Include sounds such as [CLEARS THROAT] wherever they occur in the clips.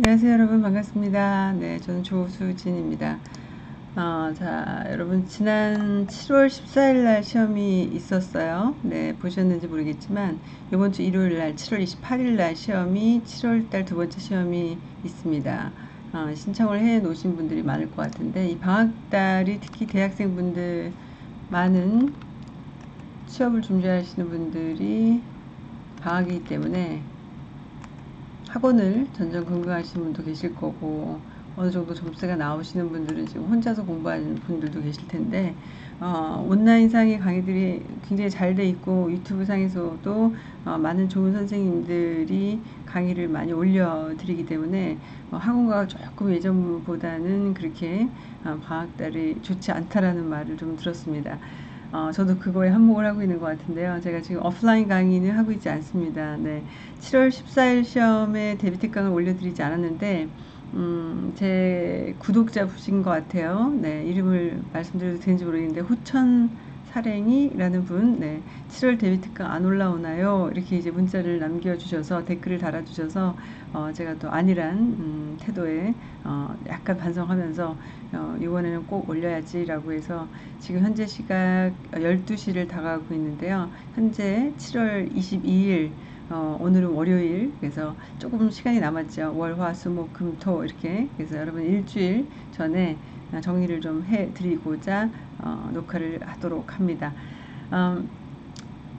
안녕하세요 여러분 반갑습니다. 네 저는 조수진입니다. 어, 자 여러분 지난 7월 14일 날 시험이 있었어요. 네 보셨는지 모르겠지만 이번 주 일요일 날 7월 28일 날 시험이 7월 달 두 번째 시험이 있습니다. 어, 신청을 해 놓으신 분들이 많을 것 같은데 이 방학 달이 특히 대학생 분들 많은 취업을 준비하시는 분들이 방학이기 때문에 학원을 전전 긍긍하시는 분도 계실 거고 어느 정도 점수가 나오시는 분들은 지금 혼자서 공부하는 분들도 계실 텐데 어, 온라인상의 강의들이 굉장히 잘 돼 있고 유튜브 상에서도 어, 많은 좋은 선생님들이 강의를 많이 올려드리기 때문에 어, 학원가가 조금 예전보다는 그렇게 어, 방학달이 좋지 않다라는 말을 좀 들었습니다. 어, 저도 그거에 한몫을 하고 있는 것 같은데요. 제가 지금 오프라인 강의는 하고 있지 않습니다. 네. 7월 14일 시험에 데뷔 특강을 올려드리지 않았는데, 음, 제 구독자분인 것 같아요. 네. 이름을 말씀드려도 되는지 모르겠는데, 후천 사랭이라는 분, 네, 7월 데뷔 특강 안 올라오나요? 이렇게 이제 문자를 남겨주셔서 댓글을 달아주셔서 어, 제가 또 아니란 음, 태도에 어, 약간 반성하면서 어, 이번에는 꼭 올려야지라고 해서 지금 현재 시각 12시를 다가가고 있는데요. 현재 7월 22일 어, 오늘은 월요일 그래서 조금 시간이 남았죠. 월, 화, 수, 목, 금, 토 이렇게 그래서 여러분 일주일 전에 정리를 좀 해드리고자 어, 녹화를 하도록 합니다. 음,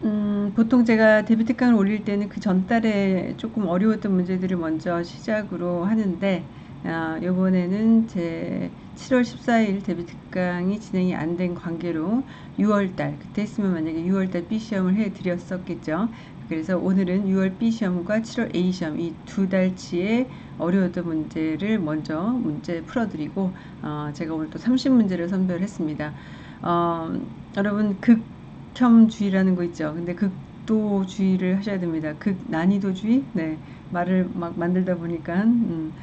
음, 보통 제가 데뷔 특강을 올릴 때는 그 전달에 조금 어려웠던 문제들을 먼저 시작으로 하는데 아, 이번에는 제 7월 14일 데뷔 특강이 진행이 안 된 관계로 6월달 그때 했으면 만약에 6월달 B 시험을 해드렸었겠죠. 그래서 오늘은 6월 B 시험과 7월 A 시험 이 두 달치의 어려웠던 문제를 먼저 문제 풀어드리고 어, 제가 오늘 또 30문제를 선별 했습니다. 어, 여러분 극혐주의라는 거 있죠. 근데 극도 주의를 하셔야 됩니다. 극 난이도 주의 네 말을 막 만들다 보니까 음,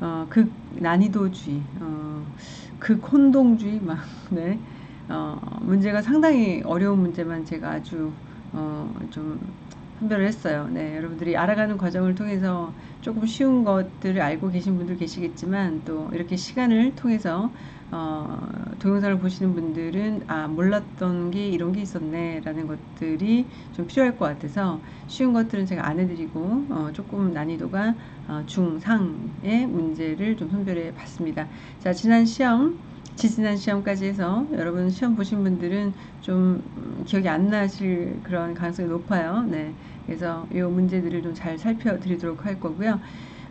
어, 극 난이도주의 어, 극 혼동주의 막 네. 어, 문제가 상당히 어려운 문제만 제가 아주 어, 좀 선별을 했어요. 네, 여러분들이 알아가는 과정을 통해서 조금 쉬운 것들을 알고 계신 분들 계시겠지만 또 이렇게 시간을 통해서 어, 동영상을 보시는 분들은 아 몰랐던 게 이런 게 있었네 라는 것들이 좀 필요할 것 같아서 쉬운 것들은 제가 안 해드리고 어, 조금 난이도가 어, 중상의 문제를 좀 선별해 봤습니다. 자 지난 시험 지지난 시험까지 해서 여러분 시험 보신 분들은 좀 기억이 안 나실 그런 가능성이 높아요. 네. 그래서 이 문제들을 좀 잘 살펴드리도록 할 거고요.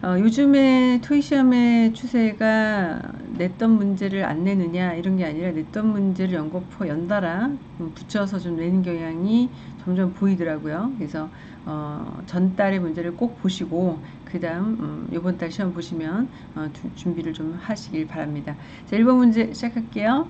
어, 요즘에 토익 시험의 추세가 냈던 문제를 안 내느냐 이런 게 아니라 냈던 문제를 연거푸 연달아 붙여서 좀 내는 경향이 점점 보이더라고요. 그래서 어, 전달의 문제를 꼭 보시고 그 다음 음, 이번 달 시험 보시면 어, 두, 준비를 좀 하시길 바랍니다. 자 1번 문제 시작할게요.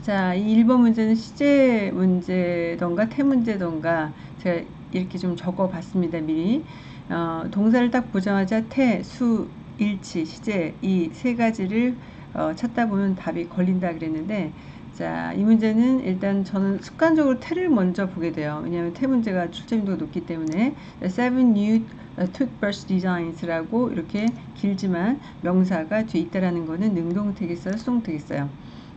자, 이 1번 문제는 시제 문제던가 태 문제던가 제가 이렇게 좀 적어 봤습니다. 미리. 어, 동사를 딱 보자마자 태, 수, 일치, 시제 이 세 가지를 어, 찾다 보면 답이 걸린다 그랬는데 자, 이 문제는 일단 저는 습관적으로 태를 먼저 보게 돼요. 왜냐하면 태 문제가 출제민도가 높기 때문에 seven new toothbrush designs라고 이렇게 길지만 명사가 뒤에 있다라는 거는 능동태겠어요, 수동태겠어요.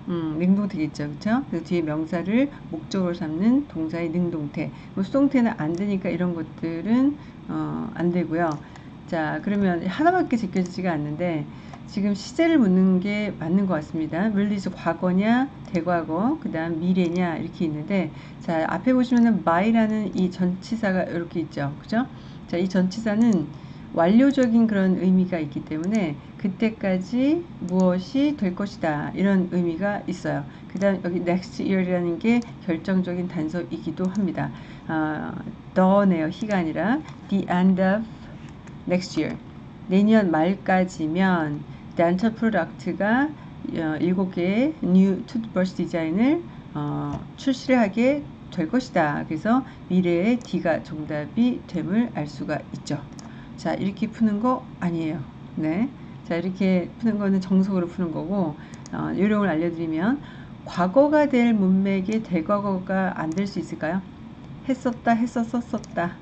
음, 능동태겠죠. 그쵸? 그 뒤에 명사를 목적으로 삼는 동사의 능동태. 뭐 수동태는 안 되니까 이런 것들은 어, 안 되고요. 자, 그러면 하나밖에 제껴지지가 않는데 지금 시제를 묻는 게 맞는 것 같습니다. 물리스 과거냐, 대과거, 그 다음 미래냐 이렇게 있는데 자 앞에 보시면은 my라는 이 전치사가 이렇게 있죠. 그죠? 자, 이 전치사는 완료적인 그런 의미가 있기 때문에 그때까지 무엇이 될 것이다 이런 의미가 있어요. 그 다음 여기 next year이라는 게 결정적인 단서이기도 합니다. 아, 더네요. 희가 아니라 the end of next year. 내년 말까지면 product가 어, 7개의 new toothbrush 디자인을 어, 출시를 하게 될 것이다. 그래서 미래의 D가 정답이 됨을 알 수가 있죠. 자, 이렇게 푸는 거 아니에요. 네. 자, 이렇게 푸는 거는 정석으로 푸는 거고, 어, 요령을 알려드리면, 과거가 될 문맥의 대과거가 안 될 수 있을까요? 했었다, 했었었었다.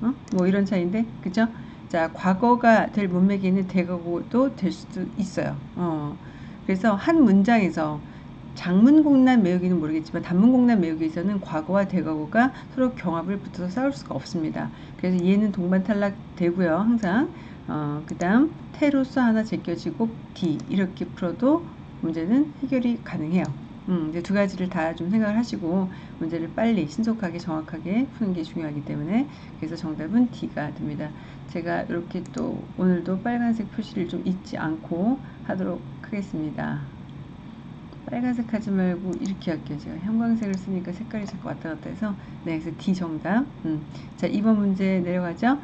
어? 뭐 이런 차이인데, 그죠? 자, 과거가 될 문맥에는 대과거도 될 수도 있어요. 어. 그래서 한 문장에서 장문공란 매우기는 모르겠지만 단문공란 매우기에서는 과거와 대과거가 서로 경합을 붙어서 싸울 수가 없습니다. 그래서 얘는 동반 탈락 되고요. 항상 어, 그 다음 태로서 하나 제껴지고 D 이렇게 풀어도 문제는 해결이 가능해요. 음, 이제 두 가지를 다 좀 생각을 하시고 문제를 빨리 신속하게 정확하게 푸는 게 중요하기 때문에 그래서 정답은 D가 됩니다. 제가 이렇게 또 오늘도 빨간색 표시를 좀 잊지 않고 하도록 하겠습니다. 빨간색 하지 말고 이렇게 할게요. 제가 형광색을 쓰니까 색깔이 자꾸 왔다 갔다 해서 네, 그래서 D 정답. 음. 자, 2번 문제 내려가죠.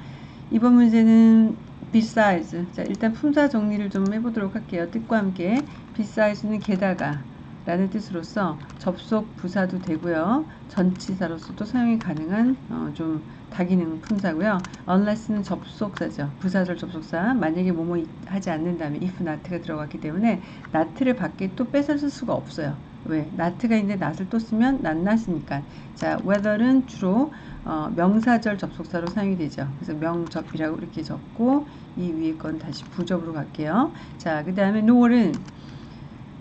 2번 문제는 besides. 자, 일단 품사 정리를 좀 해보도록 할게요. 뜻과 함께 besides,는 게다가 라는 뜻으로서 접속 부사도 되고요. 전치사로서도 사용이 가능한 어, 좀 다기능 품사고요. unless는 접속사죠. 부사절 접속사. 만약에 뭐뭐 하지 않는다면 if not가 들어갔기 때문에 not를 밖에 또 뺏어 쓸 수가 없어요. 왜? not가 있는데 not을 또 쓰면 낫낫이니까. 자, whether는 주로 어, 명사절 접속사로 사용이 되죠. 그래서 명접이라고 이렇게 적고 이 위에 건 다시 부접으로 갈게요. 자, 그 다음에 nor은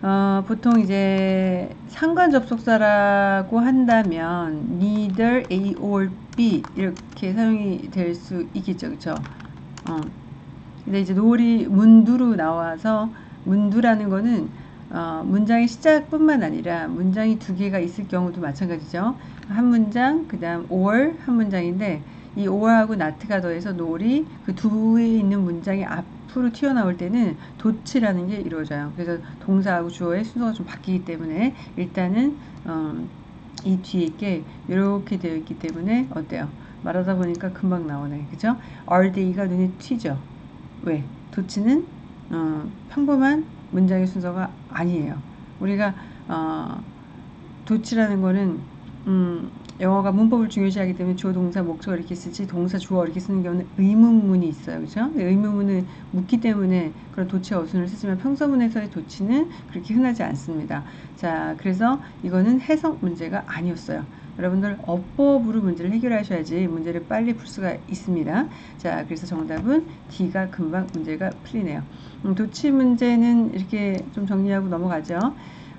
어, 보통 이제 상관 접속사라고 한다면 neither A or B 이렇게 사용이 될 수 있겠죠. 그렇죠? 어. 근데 이제 노을이 문두로 나와서 문두라는 거는 어, 문장의 시작뿐만 아니라 문장이 두 개가 있을 경우도 마찬가지죠. 한 문장, 그 다음 or 한 문장인데 이 or하고 not가 더해서 노을이 그 두에 있는 문장의 앞 앞으로 튀어나올 때는 도치라는 게 이루어져요. 그래서 동사하고 주어의 순서가 좀 바뀌기 때문에 일단은 어, 이 뒤에 게 이렇게 되어 있기 때문에 어때요? 말하다 보니까 금방 나오네. 그죠? RD가 눈에 튀죠. 왜? 도치는 어, 평범한 문장의 순서가 아니에요. 우리가 어, 도치라는 거는 음, 영어가 문법을 중요시하기 때문에 주어 동사 목적어 이렇게 쓰지 동사 주어 이렇게 쓰는 경우는 의문문이 있어요. 그렇죠? 의문문은 묻기 때문에 그런 도치 어순을 쓰지만 평서문에서의 도치는 그렇게 흔하지 않습니다. 자, 그래서 이거는 해석 문제가 아니었어요. 여러분들 어법으로 문제를 해결하셔야지 문제를 빨리 풀 수가 있습니다. 자, 그래서 정답은 D가 금방 문제가 풀리네요. 음, 도치 문제는 이렇게 좀 정리하고 넘어가죠.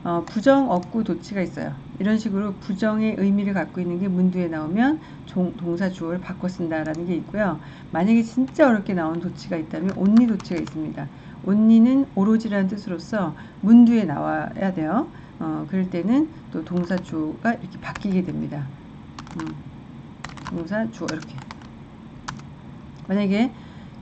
어, 부정 억구 도치가 있어요. 이런 식으로 부정의 의미를 갖고 있는 게 문두에 나오면 종, 동사 주어를 바꿔 쓴다라는 게 있고요. 만약에 진짜 어렵게 나온 도치가 있다면 온리 도치가 있습니다. 온리는 오로지라는 뜻으로서 문두에 나와야 돼요. 어, 그럴 때는 또 동사 주어가 이렇게 바뀌게 됩니다. 음, 동사 주어 이렇게. 만약에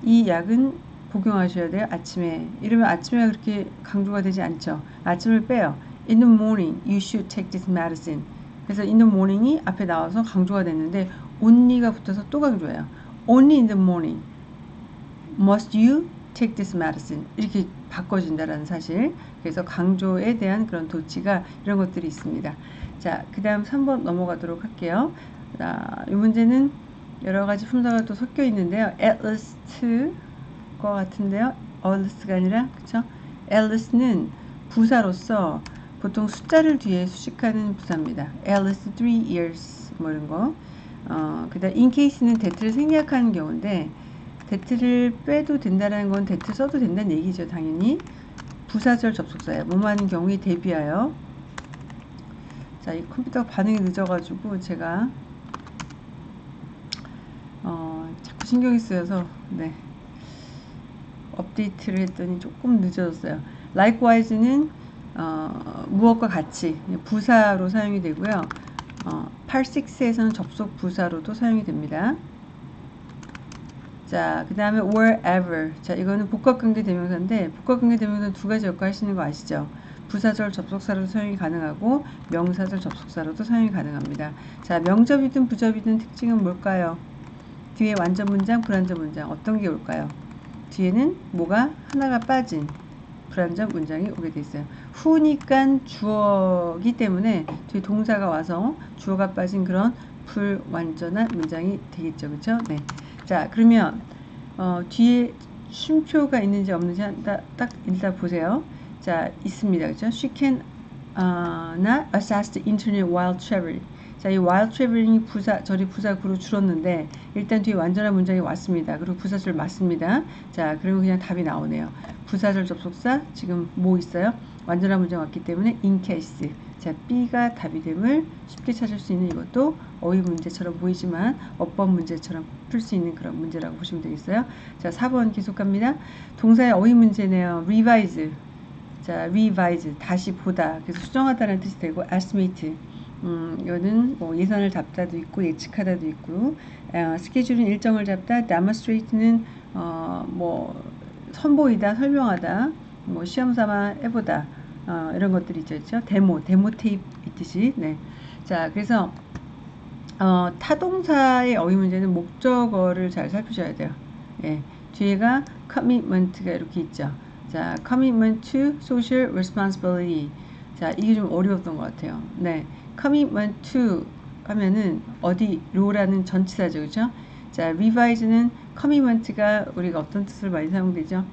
이 약은 복용하셔야 돼요. 아침에. 이러면 아침에 그렇게 강조가 되지 않죠. 아침을 빼요. In the morning, you should take this medicine. 그래서 in the morning이 앞에 나와서 강조가 됐는데 only가 붙어서 또 강조해요. Only in the morning must you take this medicine. 이렇게 바꿔준다라는 사실. 그래서 강조에 대한 그런 도치가 이런 것들이 있습니다. 자, 그 다음 3번 넘어가도록 할게요. 자, 이 문제는 여러 가지 품사가 또 섞여 있는데요. at least 거 같은데요. alest가 아니라, 그쵸? Alice는 부사로서 보통 숫자를 뒤에 수식하는 부사입니다. Alice three years 뭐 이런 거. 어, 그다음 in case는 대트를 생략하는 경우인데 대트를 빼도 된다는 건 대트 써도 된다는 얘기죠. 당연히 부사절 접속사예요. 하는 경우에 대비하여 자, 이 컴퓨터가 반응이 늦어가지고 제가 어, 자꾸 신경이 쓰여서 네 업데이트를 했더니 조금 늦어졌어요. Likewise는 어, 무엇과 같이 부사로 사용이 되고요. 어, 86에서는 접속 부사로도 사용이 됩니다. 자, 그 다음에 wherever. 자, 이거는 복합관계 대명사인데 복합관계 대명사는 두 가지 역할 하시는 거 아시죠? 부사절 접속사로도 사용이 가능하고 명사절 접속사로도 사용이 가능합니다. 자, 명접이든 부접이든 특징은 뭘까요? 뒤에 완전 문장, 불완전 문장 어떤 게 올까요? 뒤에는 뭐가 하나가 빠진 불완전 문장이 오게 돼 있어요. 후니까 주어기 때문에 뒤에 동사가 와서 주어가 빠진 그런 불완전한 문장이 되겠죠. 그렇죠? 네. 자, 그러면 어, 뒤에 쉼표가 있는지 없는지 딱, 딱 일단 보세요. 자, 있습니다. 그렇죠? She can uh, not access the internet while traveling. 자, 이 while traveling이 부사, 저리 부사구로 줄었는데, 일단 뒤에 완전한 문장이 왔습니다. 그리고 부사절 맞습니다. 자, 그리고 그냥 답이 나오네요. 부사절 접속사, 지금 뭐 있어요? 완전한 문장 왔기 때문에 in case. 자, B가 답이 됨을 쉽게 찾을 수 있는 이것도 어휘 문제처럼 보이지만 어법 문제처럼 풀 수 있는 그런 문제라고 보시면 되겠어요. 자, 4번 계속 갑니다. 동사의 어휘 문제네요. revise. 자, revise. 다시 보다. 그래서 수정하다는 뜻이 되고, estimate. 음, 이거는 뭐 예산을 잡다도 있고 예측하다도 있고 어, 스케줄은 일정을 잡다 demonstrate는 어, 뭐 선보이다 설명하다 뭐 시험 삼아 해보다 어, 이런 것들이 있죠, 있죠? 데모 데모 테이프 있듯이. 네 자 그래서 어, 타동사의 어휘 문제는 목적어를 잘 살피셔야 돼요. 예. 뒤에가 commitment가 이렇게 있죠. 자 commitment to social responsibility. 자 이게 좀 어려웠던 것 같아요. 네 commitment to 하면은 어디로라는 전치사죠. 그죠? 자, revise는 commitment가 우리가 어떤 뜻을 많이 사용되죠?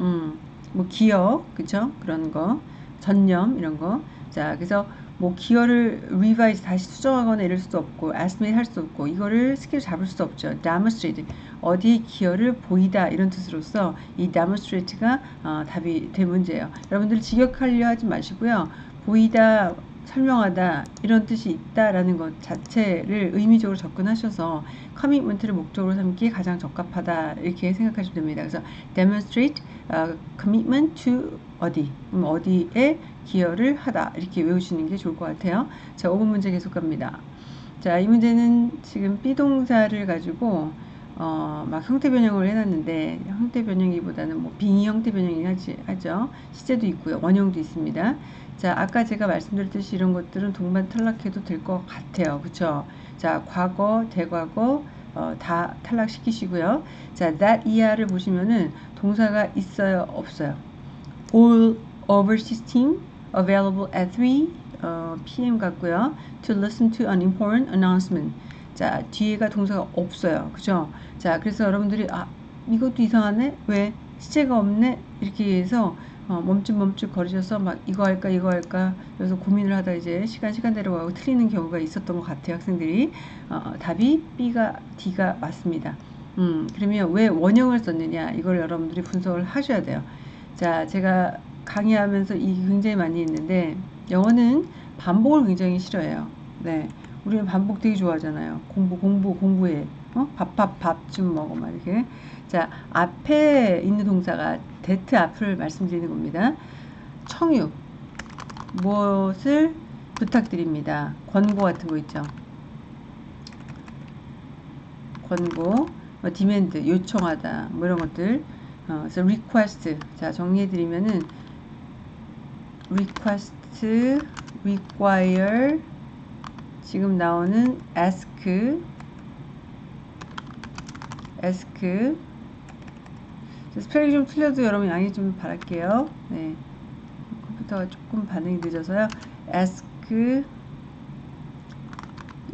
음, 뭐 기여, 그죠? 그런 거, 전념 이런 거. 자, 그래서 뭐 기여를 revise 다시 수정하거나 이럴 수도 없고 estimate 할 수도 없고 이거를 스킬 잡을 수도 없죠. demonstrate 어디 기여를 보이다 이런 뜻으로서 이 demonstrate가 어, 답이 될 문제예요. 여러분들 직역하려 하지 마시고요. 보이다 설명하다 이런 뜻이 있다라는 것 자체를 의미적으로 접근하셔서 커미트먼트를 목적으로 삼기에 가장 적합하다 이렇게 생각하시면 됩니다. 그래서 demonstrate uh, commitment to 어디 음, 어디에 기여를 하다 이렇게 외우시는 게 좋을 것 같아요. 자 5번 문제 계속 갑니다. 자이 문제는 지금 비동사를 가지고 어, 막 형태 변형을 해놨는데 형태 변형이보다는 뭐 빙의 형태 변형이 하지, 하죠. 시제도 있고요. 원형도 있습니다. 자, 아까 제가 말씀드렸듯이 이런 것들은 동반 탈락해도 될 것 같아요. 그쵸? 자, 과거, 대과거, 어, 다 탈락시키시고요. 자, that ER을 보시면은 동사가 있어요? 없어요? All overseas team available at 3 어, PM 같고요. To listen to an important announcement. 자, 뒤에가 동사가 없어요. 그죠? 자, 그래서 여러분들이, 아, 이것도 이상하네? 왜? 시제가 없네? 이렇게 해서 어, 멈칫멈칫 거리셔서 막 이거 할까 이거 할까 그래서 고민을 하다 이제 시간 시간대로 가고 틀리는 경우가 있었던 것 같아요 학생들이. 어, 답이 B가 D가 맞습니다. 음 그러면 왜 원형을 썼느냐? 이걸 여러분들이 분석을 하셔야 돼요. 자 제가 강의하면서 이 굉장히 많이 있는데 영어는 반복을 굉장히 싫어해요. 네 우리는 반복 되게 좋아하잖아요. 공부 공부 공부해. 어? 밥 밥 밥 좀 먹어 막 이렇게 자 앞에 있는 동사가 that 앞을 말씀드리는 겁니다. 청유 무엇을 부탁드립니다. 권고 같은 거 있죠. 권고, 뭐 demand 요청하다 뭐 이런 것들. 어, 그래서 request 자 정리해드리면은 request, require 지금 나오는 ask, ask 스펠링 좀 틀려도 여러분 양해 좀 바랄게요. 네. 컴퓨터가 조금 반응이 늦어서요. ask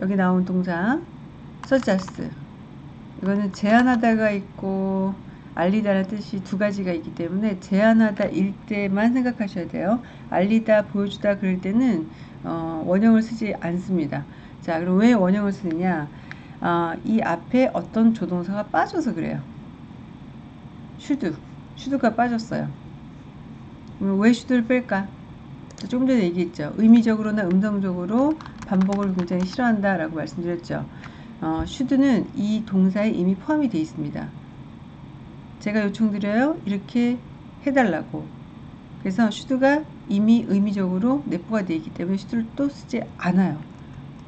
여기 나온 동사 suggest 이거는 제안하다가 있고 알리다라는 뜻이 두 가지가 있기 때문에 제안하다 일 때만 생각하셔야 돼요. 알리다, 보여주다 그럴 때는 어, 원형을 쓰지 않습니다. 자, 그럼 왜 원형을 쓰느냐? 어, 이 앞에 어떤 조동사가 빠져서 그래요. should should가 빠졌어요. 왜 should를 뺄까? 조금 전에 얘기했죠. 의미적으로나 음성적으로 반복을 굉장히 싫어한다 라고 말씀드렸죠. 어, 슈드는 이 동사에 이미 포함이 되어 있습니다. 제가 요청드려요. 이렇게 해달라고. 그래서 슈드가 이미 의미적으로 내포가 되어 있기 때문에 슈드를 또 쓰지 않아요.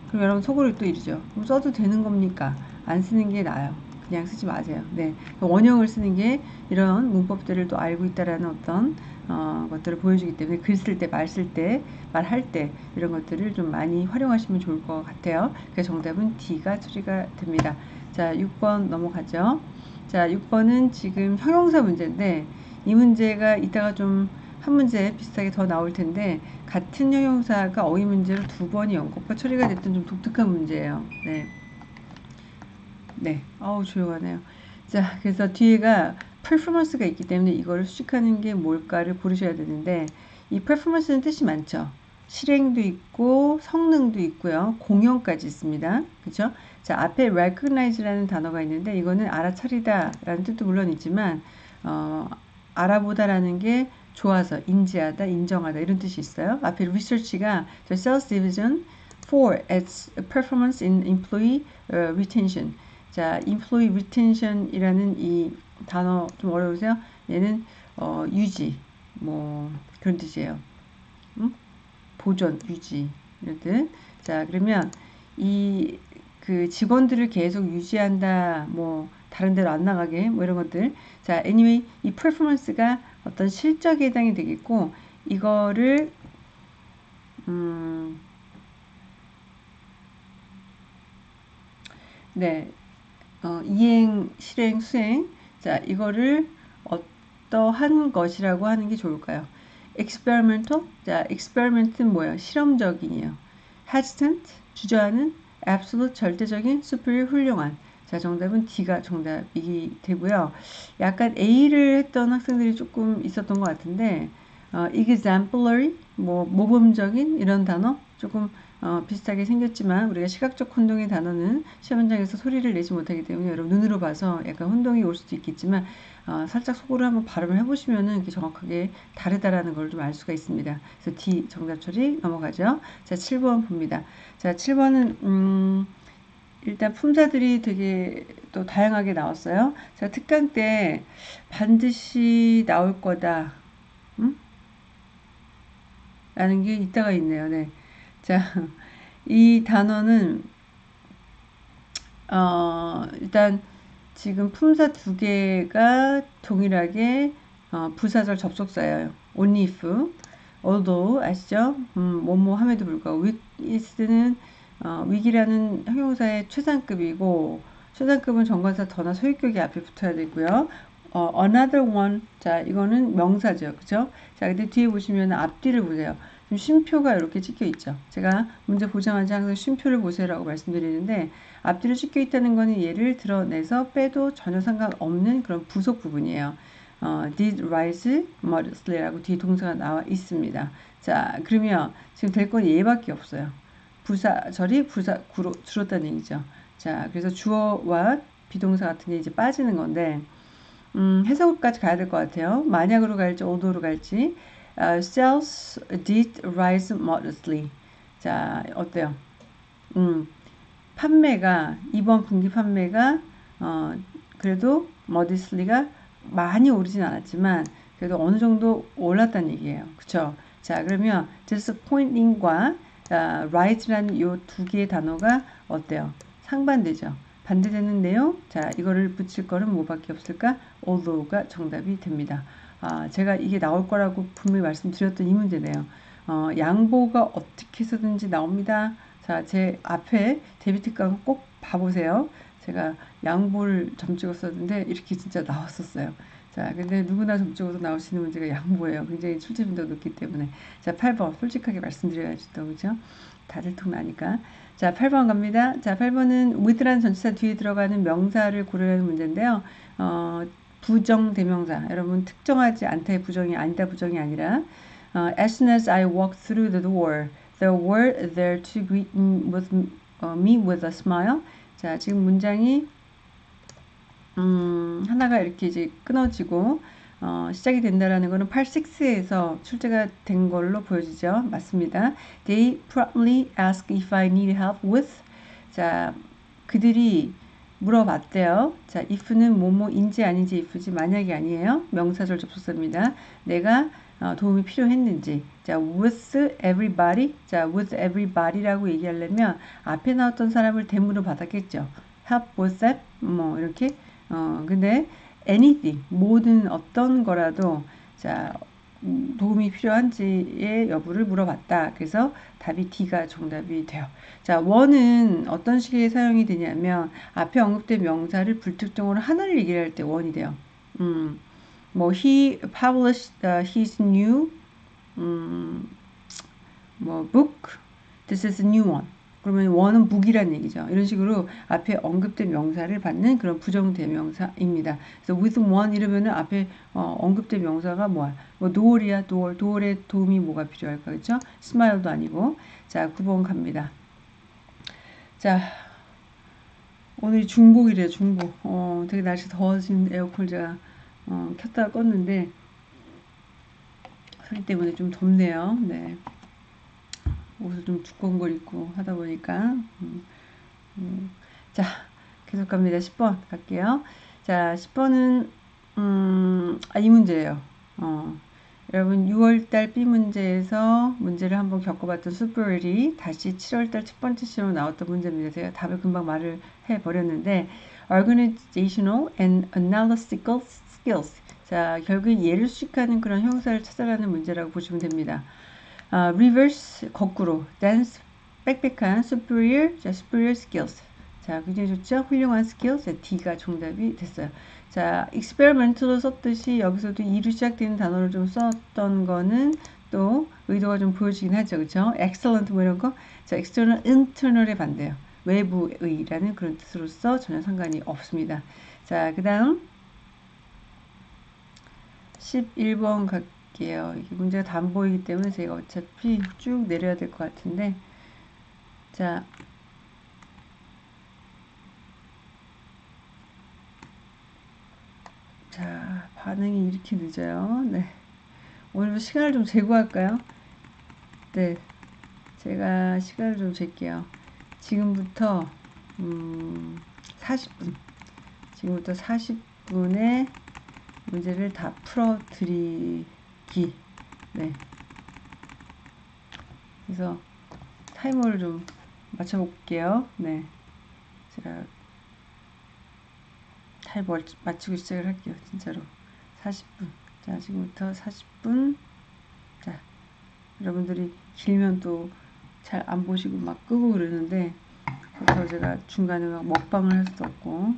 그럼 여러분 속으로 또 이러죠. 그럼 써도 되는 겁니까? 안 쓰는 게 나아요 그냥 쓰지 마세요. 네. 원형을 쓰는 게 이런 문법들을 또 알고 있다라는 어떤 어, 것들을 보여주기 때문에 글 쓸 때, 말 쓸 때, 말할 때 이런 것들을 좀 많이 활용하시면 좋을 것 같아요. 그 정답은 D가 처리가 됩니다. 자, 6번 넘어가죠. 자, 6번은 지금 형용사 문제인데 이 문제가 이따가 좀 한 문제 비슷하게 더 나올 텐데 같은 형용사가 어휘 문제로 두 번이 연속과 처리가 됐던 좀 독특한 문제예요. 네. 네. 어우, 조용하네요. 자, 그래서 뒤에가 퍼포먼스가 있기 때문에 이거를 수식하는 게 뭘까를 고르셔야 되는데 이 퍼포먼스는 뜻이 많죠. 실행도 있고 성능도 있고요. 공용까지 있습니다. 그죠? 자, 앞에 recognize라는 단어가 있는데 이거는 알아차리다라는 뜻도 물론 있지만 어, 알아보다라는 게 좋아서 인지하다, 인정하다 이런 뜻이 있어요. 앞에 research가 the sales division for its performance in employee uh, retention. 자, employee retention이라는 이 단어 좀 어려우세요? 얘는 어, 유지 뭐 그런 뜻이에요. 음? 보존, 유지 이런 뜻. 자, 그러면 이 그 직원들을 계속 유지한다, 뭐 다른 데로 안 나가게 뭐 이런 것들. 자, anyway 이 performance가 어떤 실적에 해당이 되겠고 이거를 음 네, 어, 이행, 실행, 수행. 자, 이거를 어떠한 것이라고 하는 게 좋을까요? experimental. 자, experiment는 뭐예요? 실험적인이에요. hesitant, 주저하는, absolute, 절대적인, superior, 훌륭한. 자, 정답은 D가 정답이 되고요. 약간 A를 했던 학생들이 조금 있었던 것 같은데, 어, exemplary, 뭐, 모범적인 이런 단어 조금 어, 비슷하게 생겼지만 우리가 시각적 혼동의 단어는 시험 현장에서 소리를 내지 못하기 때문에 여러분 눈으로 봐서 약간 혼동이 올 수도 있겠지만 어, 살짝 속으로 한번 발음을 해보시면은 정확하게 다르다라는 걸 좀 알 수가 있습니다. 그래서 D 정답 처리 넘어가죠. 자, 7번 봅니다. 자, 7번은 음, 일단 품사들이 되게 또 다양하게 나왔어요. 자, 특강 때 반드시 나올 거다. 음? 라는 게 이따가 있네요. 네. 자, 이 단어는 어, 일단 지금 품사 두 개가 동일하게 어, 부사절 접속사예요. only if, although 아시죠? 음, 뭐뭐 함에도 불구하고 witness는 어, 위기라는 형용사의 최상급이고 최상급은 정관사 더나 소유격이 앞에 붙어야 되고요. 어, another one 자 이거는 명사죠, 그죠? 자 근데 뒤에 보시면 앞뒤를 보세요. 쉼표가 이렇게 찍혀 있죠. 제가 문제 보자마자 항상 쉼표를 보세요라고 말씀드리는데 앞뒤로 찍혀 있다는 거는 얘를 드러내서 빼도 전혀 상관없는 그런 부속 부분이에요. 어, did rise modestly라고 뒤에 동사가 나와 있습니다. 자, 그러면 지금 될 건 얘밖에 없어요. 부사절이 부사 구로 줄었다는 얘기죠. 자, 그래서 주어와 비동사 같은 게 이제 빠지는 건데 음, 해석까지 가야 될 것 같아요. 만약으로 갈지 오도로 갈지 sales did rise modestly. 자, 어때요? 음, 판매가 이번 분기 판매가 어, 그래도 modestly가 많이 오르진 않았지만 그래도 어느 정도 올랐다는 얘기예요. 그쵸? 자, 그러면 disappointing과 uh, rise라는 이 두 개의 단어가 어때요? 상반되죠. 반대되는 내용. 자, 이거를 붙일 거는 뭐밖에 없을까? although가 정답이 됩니다. 아, 제가 이게 나올 거라고 분명히 말씀드렸던 이 문제네요. 어, 양보가 어떻게 해서든지 나옵니다. 자, 제 앞에 데뷔 특강 꼭 봐보세요. 제가 양보를 점 찍었었는데 이렇게 진짜 나왔었어요. 자, 근데 누구나 점 찍어서 나올 수 있는 문제가 양보예요. 굉장히 출제빈도 높기 때문에. 자, 8번. 솔직하게 말씀드려야죠. 그죠? 다들 통 나니까. 자, 8번 갑니다. 자, 8번은 with라는 전치사 뒤에 들어가는 명사를 고르라는 문제인데요. 어, 부정 대명사. 여러분 특정하지 않다의 부정이 아니다 부정이 아니라 uh, as soon as I walked through the door, there were there to greet me with, uh, me with a smile. 자, 지금 문장이 음, 하나가 이렇게 이제 끊어지고 어, 시작이 된다라는 거는 86에서 출제가 된 걸로 보여지죠. 맞습니다. They promptly ask if I need help with. 자, 그들이 물어봤대요. 자, if는 뭐뭐인지 아닌지 if지 만약이 아니에요. 명사절 접속사입니다. 내가 어, 도움이 필요했는지. 자, with everybody. 자, with everybody라고 얘기하려면 앞에 나왔던 사람을 대문으로 받았겠죠. help with that. 뭐 이렇게. 어, 근데 anything 모든 어떤 거라도 자, 도움이 필요한지의 여부를 물어봤다. 그래서 답이 D가 정답이 돼요. 자, 원은 어떤 식의 사용이 되냐면 앞에 언급된 명사를 불특정으로 하나를 얘기할 때 원이 돼요. 음, 뭐 he published uh, his new 음, 뭐 book. This is a new one. 그러면 원은 무기란 얘기죠. 이런 식으로 앞에 언급된 명사를 받는 그런 부정대명사입니다. 그래서 with one 이러면은 앞에 어, 언급된 명사가 뭐야? 뭐 door이야, door. door에 도움이 뭐가 필요할까, 그죠? smile도 아니고. 자, 9번 갑니다. 자, 오늘 중복이래요, 중복. 어, 되게 날씨 더워진 에어컨 제가 어, 켰다가 껐는데 소리 때문에 좀 덥네요. 네. 옷을 좀 두꺼운 걸 입고 하다 보니까. 음, 음. 자 계속 갑니다. 10번 갈게요. 자 10번은 음, 아, 이 문제예요. 어, 여러분 6월달 B 문제에서 문제를 한번 겪어봤던 수프리 다시 7월달 첫 번째 시험으로 나왔던 문제입니다. 제가 답을 금방 말을 해버렸는데 organizational and analytical skills. 자 결국 예를 수식하는 그런 형사를 찾아가는 문제라고 보시면 됩니다 아, reverse 거꾸로. dance 빽빽한 superior 자 superior skills. 자 굉장히 좋죠? 훌륭한 skills. 자, D가 정답이 됐어요. 자 experimental로 썼듯이 여기서도 E로 시작되는 단어를 좀 썼던 거는 또 의도가 좀 보여지긴 하죠. 그렇죠 excellent 뭐 이런 거자 external internal의 반대요. 외부의라는 그런 뜻으로서 전혀 상관이 없습니다. 자 그 다음 11번 갈게요 볼게요. 이게 문제가 다 안 보이기 때문에 제가 어차피 쭉 내려야 될 것 같은데 자 자, 반응이 이렇게 늦어요. 네. 오늘도 시간을 좀 재고 할까요? 네. 제가 시간을 좀 잴게요. 지금부터, 음, 40분. 지금부터 40분에 문제를 다 풀어 드리, 기. 네. 그래서 타이머를 좀 맞춰볼게요. 네. 제가 타이머 맞추고 시작을 할게요. 진짜로. 40분. 자, 지금부터 40분. 자, 여러분들이 길면 또 잘 안 보시고 막 끄고 그러는데, 그래서 제가 중간에 막 먹방을 할 수도 없고,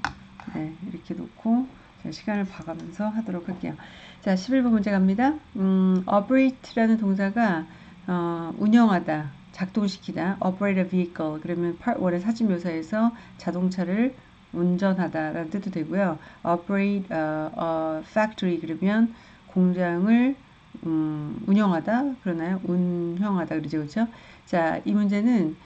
네, 이렇게 놓고, 시간을 봐가면서 하도록 할게요. 자, 11번 문제 갑니다. 음, operate라는 동사가 어, 운영하다, 작동시키다, operate a vehicle. 그러면 part 1의 사진 묘사에서 자동차를 운전하다라는 뜻도 되고요. operate a, a factory 그러면 공장을 음, 운영하다 그러나요? 운영하다 그러죠, 그렇죠? 자, 이 문제는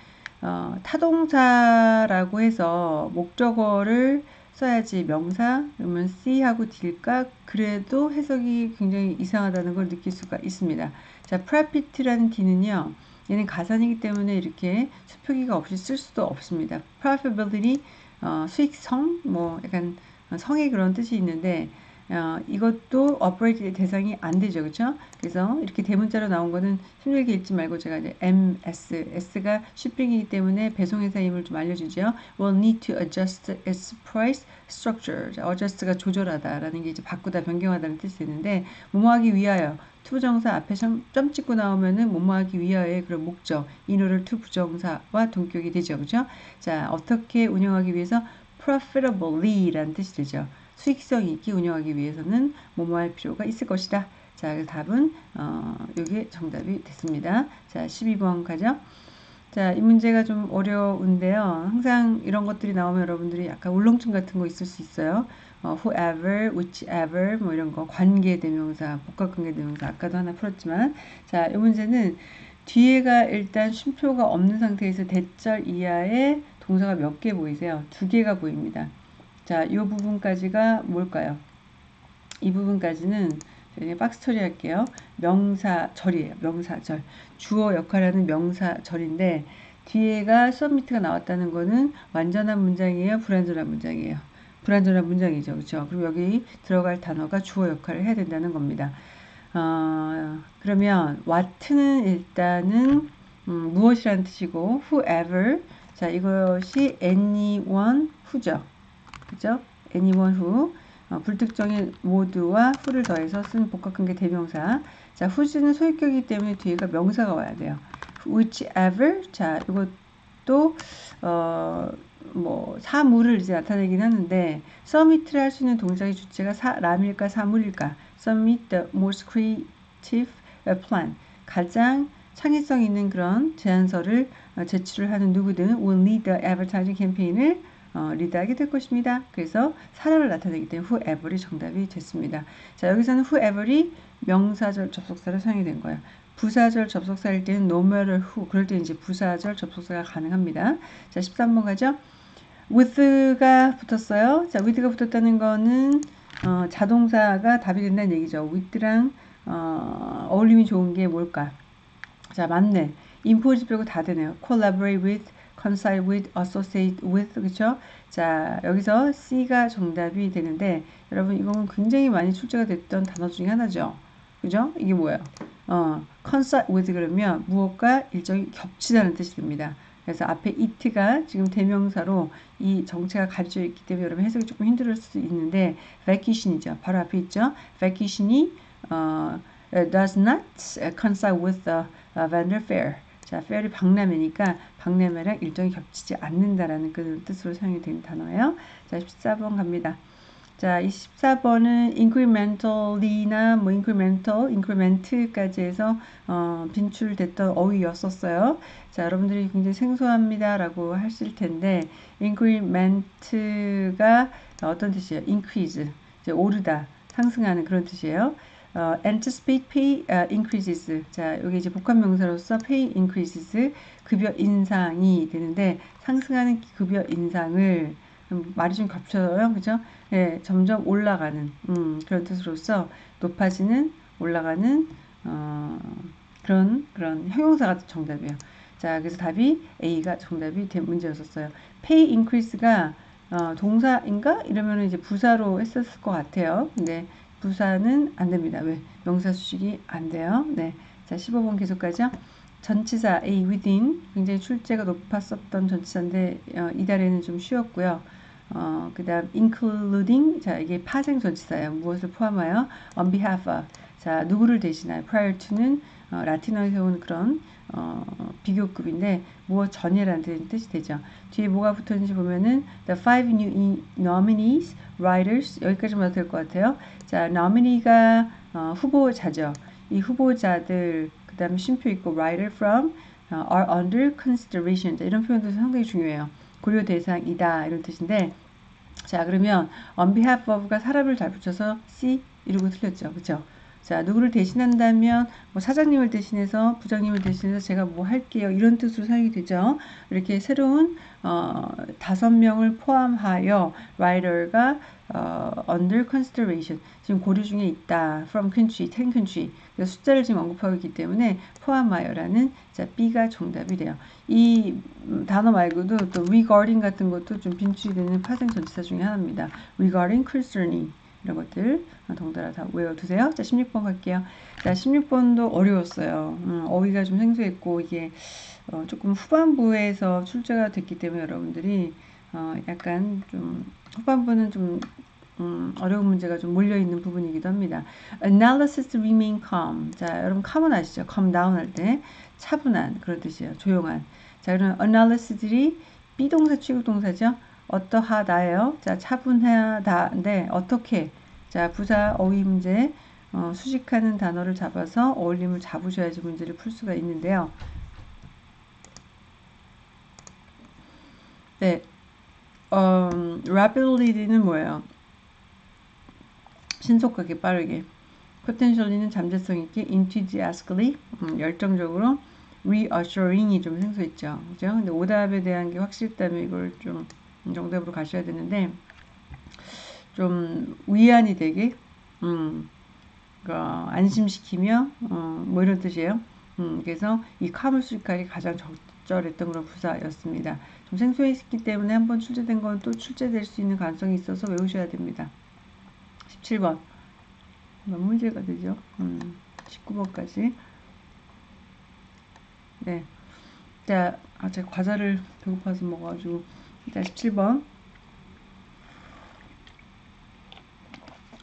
어, 타동사라고 해서 목적어를 써야지 명사 그러면 C하고 D일까 그래도 해석이 굉장히 이상하다는 걸 느낄 수가 있습니다. 자, profit라는 D는요. 얘는 가산이기 때문에 이렇게 수표기가 없이 쓸 수도 없습니다. profitability 어, 수익성 뭐 약간 성의 그런 뜻이 있는데 어, 이것도 업그레이드 대상이 안 되죠. 그렇죠? 그래서 이렇게 대문자로 나온 거는 힘들게 읽지 말고 제가 이제 MS, S가 shipping이기 때문에 배송회사임을 좀 알려주죠. will need to adjust its price structure. 자, adjust가 조절하다라는 게 이제 바꾸다, 변경하다는 뜻이 되는데 뭐뭐하기 위하여 to부정사 앞에 점, 점 찍고 나오면은 뭐뭐하기 위하여의 그런 목적, in order to부정사와 동격이 되죠. 그죠? 자, 어떻게 운영하기 위해서 profitably라는 뜻이 되죠. 수익성 있게 운영하기 위해서는 뭐뭐 할 필요가 있을 것이다. 자, 그 답은 어, 이게 정답이 됐습니다. 자, 12번 가죠. 자, 이 문제가 좀 어려운데요. 항상 이런 것들이 나오면 여러분들이 약간 울렁증 같은 거 있을 수 있어요. 어, whoever, whichever 뭐 이런 거 관계 대명사, 복합 관계 대명사 아까도 하나 풀었지만 자, 이 문제는 뒤에가 일단 쉼표가 없는 상태에서 대절 이하의 동사가 몇 개 보이세요? 두 개가 보입니다. 자, 이 부분까지가 뭘까요? 이 부분까지는 박스 처리할게요. 명사절이에요. 명사절. 주어 역할하는 명사절인데 뒤에가 서미트가 나왔다는 거는 완전한 문장이에요. 불완전한 문장이에요. 불완전한 문장이죠. 그렇죠? 그리고 여기 들어갈 단어가 주어 역할을 해야 된다는 겁니다. 어, 그러면 what는 일단은 음, 무엇이라는 뜻이고 whoever 자 이것이 anyone who죠. 그죠? anyone who 어, 불특정인 모두와 who를 더해서 쓴 복합관계 대명사. 자 who는 소유격이기 때문에 뒤에가 명사가 와야 돼요. Whichever. 자 이것도 어, 뭐 사물을 이제 나타내긴 하는데 submit를 할수 있는 동작의 주체가 사람일까 사물일까? Submit the most creative plan. 가장 창의성 있는 그런 제안서를 어, 제출을 하는 누구든 will lead the advertising campaign을 어, 리드하게 될 것입니다. 그래서 사람을 나타내기 때문에 whoever이 정답이 됐습니다. 자 여기서는 whoever이 명사절 접속사로 사용이 된 거예요. 부사절 접속사일 때는 no matter who 그럴 때 이제 부사절 접속사가 가능합니다. 자 13번 가죠. with가 붙었어요. 자 with가 붙었다는 거는 어, 자동사가 답이 된다는 얘기죠. with랑 어, 어울림이 좋은 게 뭘까? 자 맞네. 인포지 빼고 다 되네요. collaborate with, consult with, associate with 그렇죠? 자 여기서 C가 정답이 되는데 여러분 이건 굉장히 많이 출제가 됐던 단어 중에 하나죠. 그죠? 이게 뭐예요? 어, consult with 그러면 무엇과 일정이 겹치다는 뜻이 됩니다. 그래서 앞에 it가 지금 대명사로 이 정체가 가려져 있기 때문에 여러분 해석이 조금 힘들 수 있는데 vacation이죠. 바로 앞에 있죠. vacation이 어, does not consult with the vendor fair. 자, fair이 박람회니까 박람회랑 일정이 겹치지 않는다라는 그 뜻으로 사용이 된 단어예요. 자, 14번 갑니다. 자, 24번은 incrementally나 뭐 incremental, increment까지 해서 어, 빈출됐던 어휘였었어요. 자, 여러분들이 굉장히 생소합니다라고 하실 텐데 increment가 어떤 뜻이에요? increase, 이제 오르다, 상승하는 그런 뜻이에요. 어, anticipate pay uh, increases. 자, 여기 이제 복합 명사로서 pay increases 급여 인상이 되는데 상승하는 급여 인상을 음, 말이 좀 겹쳐요. 그죠? 예, 점점 올라가는 음, 그런 뜻으로서 높아지는 올라가는 어, 그런 그런 형용사가 정답이에요. 자, 그래서 답이 A가 정답이 된 문제였었어요. pay increase가 어, 동사인가 이러면 이제 부사로 했었을 것 같아요. 근데 부사는 안 됩니다. 왜? 명사 수식이 안 돼요. 네. 자, 15번 계속 가죠. 전치사 A within 굉장히 출제가 높았었던 전치사인데 어, 이달에는 좀 쉬웠고요. 어, 그 다음 including 자 이게 파생 전치사예요. 무엇을 포함하여 on behalf of 자 누구를 대신하여 prior to는 어, 라틴어에서 온 그런 어, 비교급인데 무엇 전이라는 뜻이 되죠. 뒤에 뭐가 붙었는지 보면은 the five new nominees, writers 여기까지만 될 것 같아요. 자 nominee가 어, 후보자죠. 이 후보자들 그 다음에 쉼표 있고 writer from uh, are under consideration 이런 표현도 상당히 중요해요. 고려 대상이다 이런 뜻인데 자 그러면 on behalf of가 사람을 잘 붙여서 C 이러고 틀렸죠. 그렇죠? 자 누구를 대신한다면 뭐 사장님을 대신해서 부장님을 대신해서 제가 뭐 할게요 이런 뜻으로 사용이 되죠. 이렇게 새로운 어, 다섯 명을 포함하여 writer가 어, under consideration 지금 고려 중에 있다. from country, ten country 숫자를 지금 언급하고 있기 때문에 포함하여라는 자 B가 정답이 돼요. 이 단어 말고도 또 regarding 같은 것도 좀 빈출이 되는 파생 전치사 중에 하나입니다. regarding concerning 이런 것들 덩달아 다 외워두세요. 자 16번 갈게요. 자 16번도 어려웠어요. 음, 어휘가 좀 생소했고 이게 어, 조금 후반부에서 출제가 됐기 때문에 여러분들이 어, 약간 좀 후반부는 좀 음, 어려운 문제가 좀 몰려있는 부분이기도 합니다. Analysis remain calm. 자, 여러분 calm은 아시죠? calm down 할 때 차분한 그런 뜻이에요. 조용한. 자, 그럼 analysis들이 비동사 취급동사죠. 어떠하다예요. 자, 차분하다인데 어떻게? 자, 부사 어휘 문제 어, 수식하는 단어를 잡아서 어울림을 잡으셔야지 문제를 풀 수가 있는데요. 네, 음, rapidly는 뭐예요? 신속하게 빠르게. potentially는 잠재성 있게, enthusiastically 음, 열정적으로, reassuring이 좀 생소했죠. 그죠? 근데 오답에 대한 게 확실했다면 이걸 좀 정답으로 가셔야 되는데 좀 위안이 되게 음, 그 안심시키며 어, 뭐 이런 뜻이에요. 음, 그래서 이 카물 수익하기 가장 적절했던 그런 부사였습니다. 좀 생소했기 때문에 한번 출제된 건 또 출제될 수 있는 가능성이 있어서 외우셔야 됩니다. 17번 몇 문제가 되죠? 음, 19번까지 네. 자, 아, 제가 과자를 배고파서 먹어가지고 자, 17번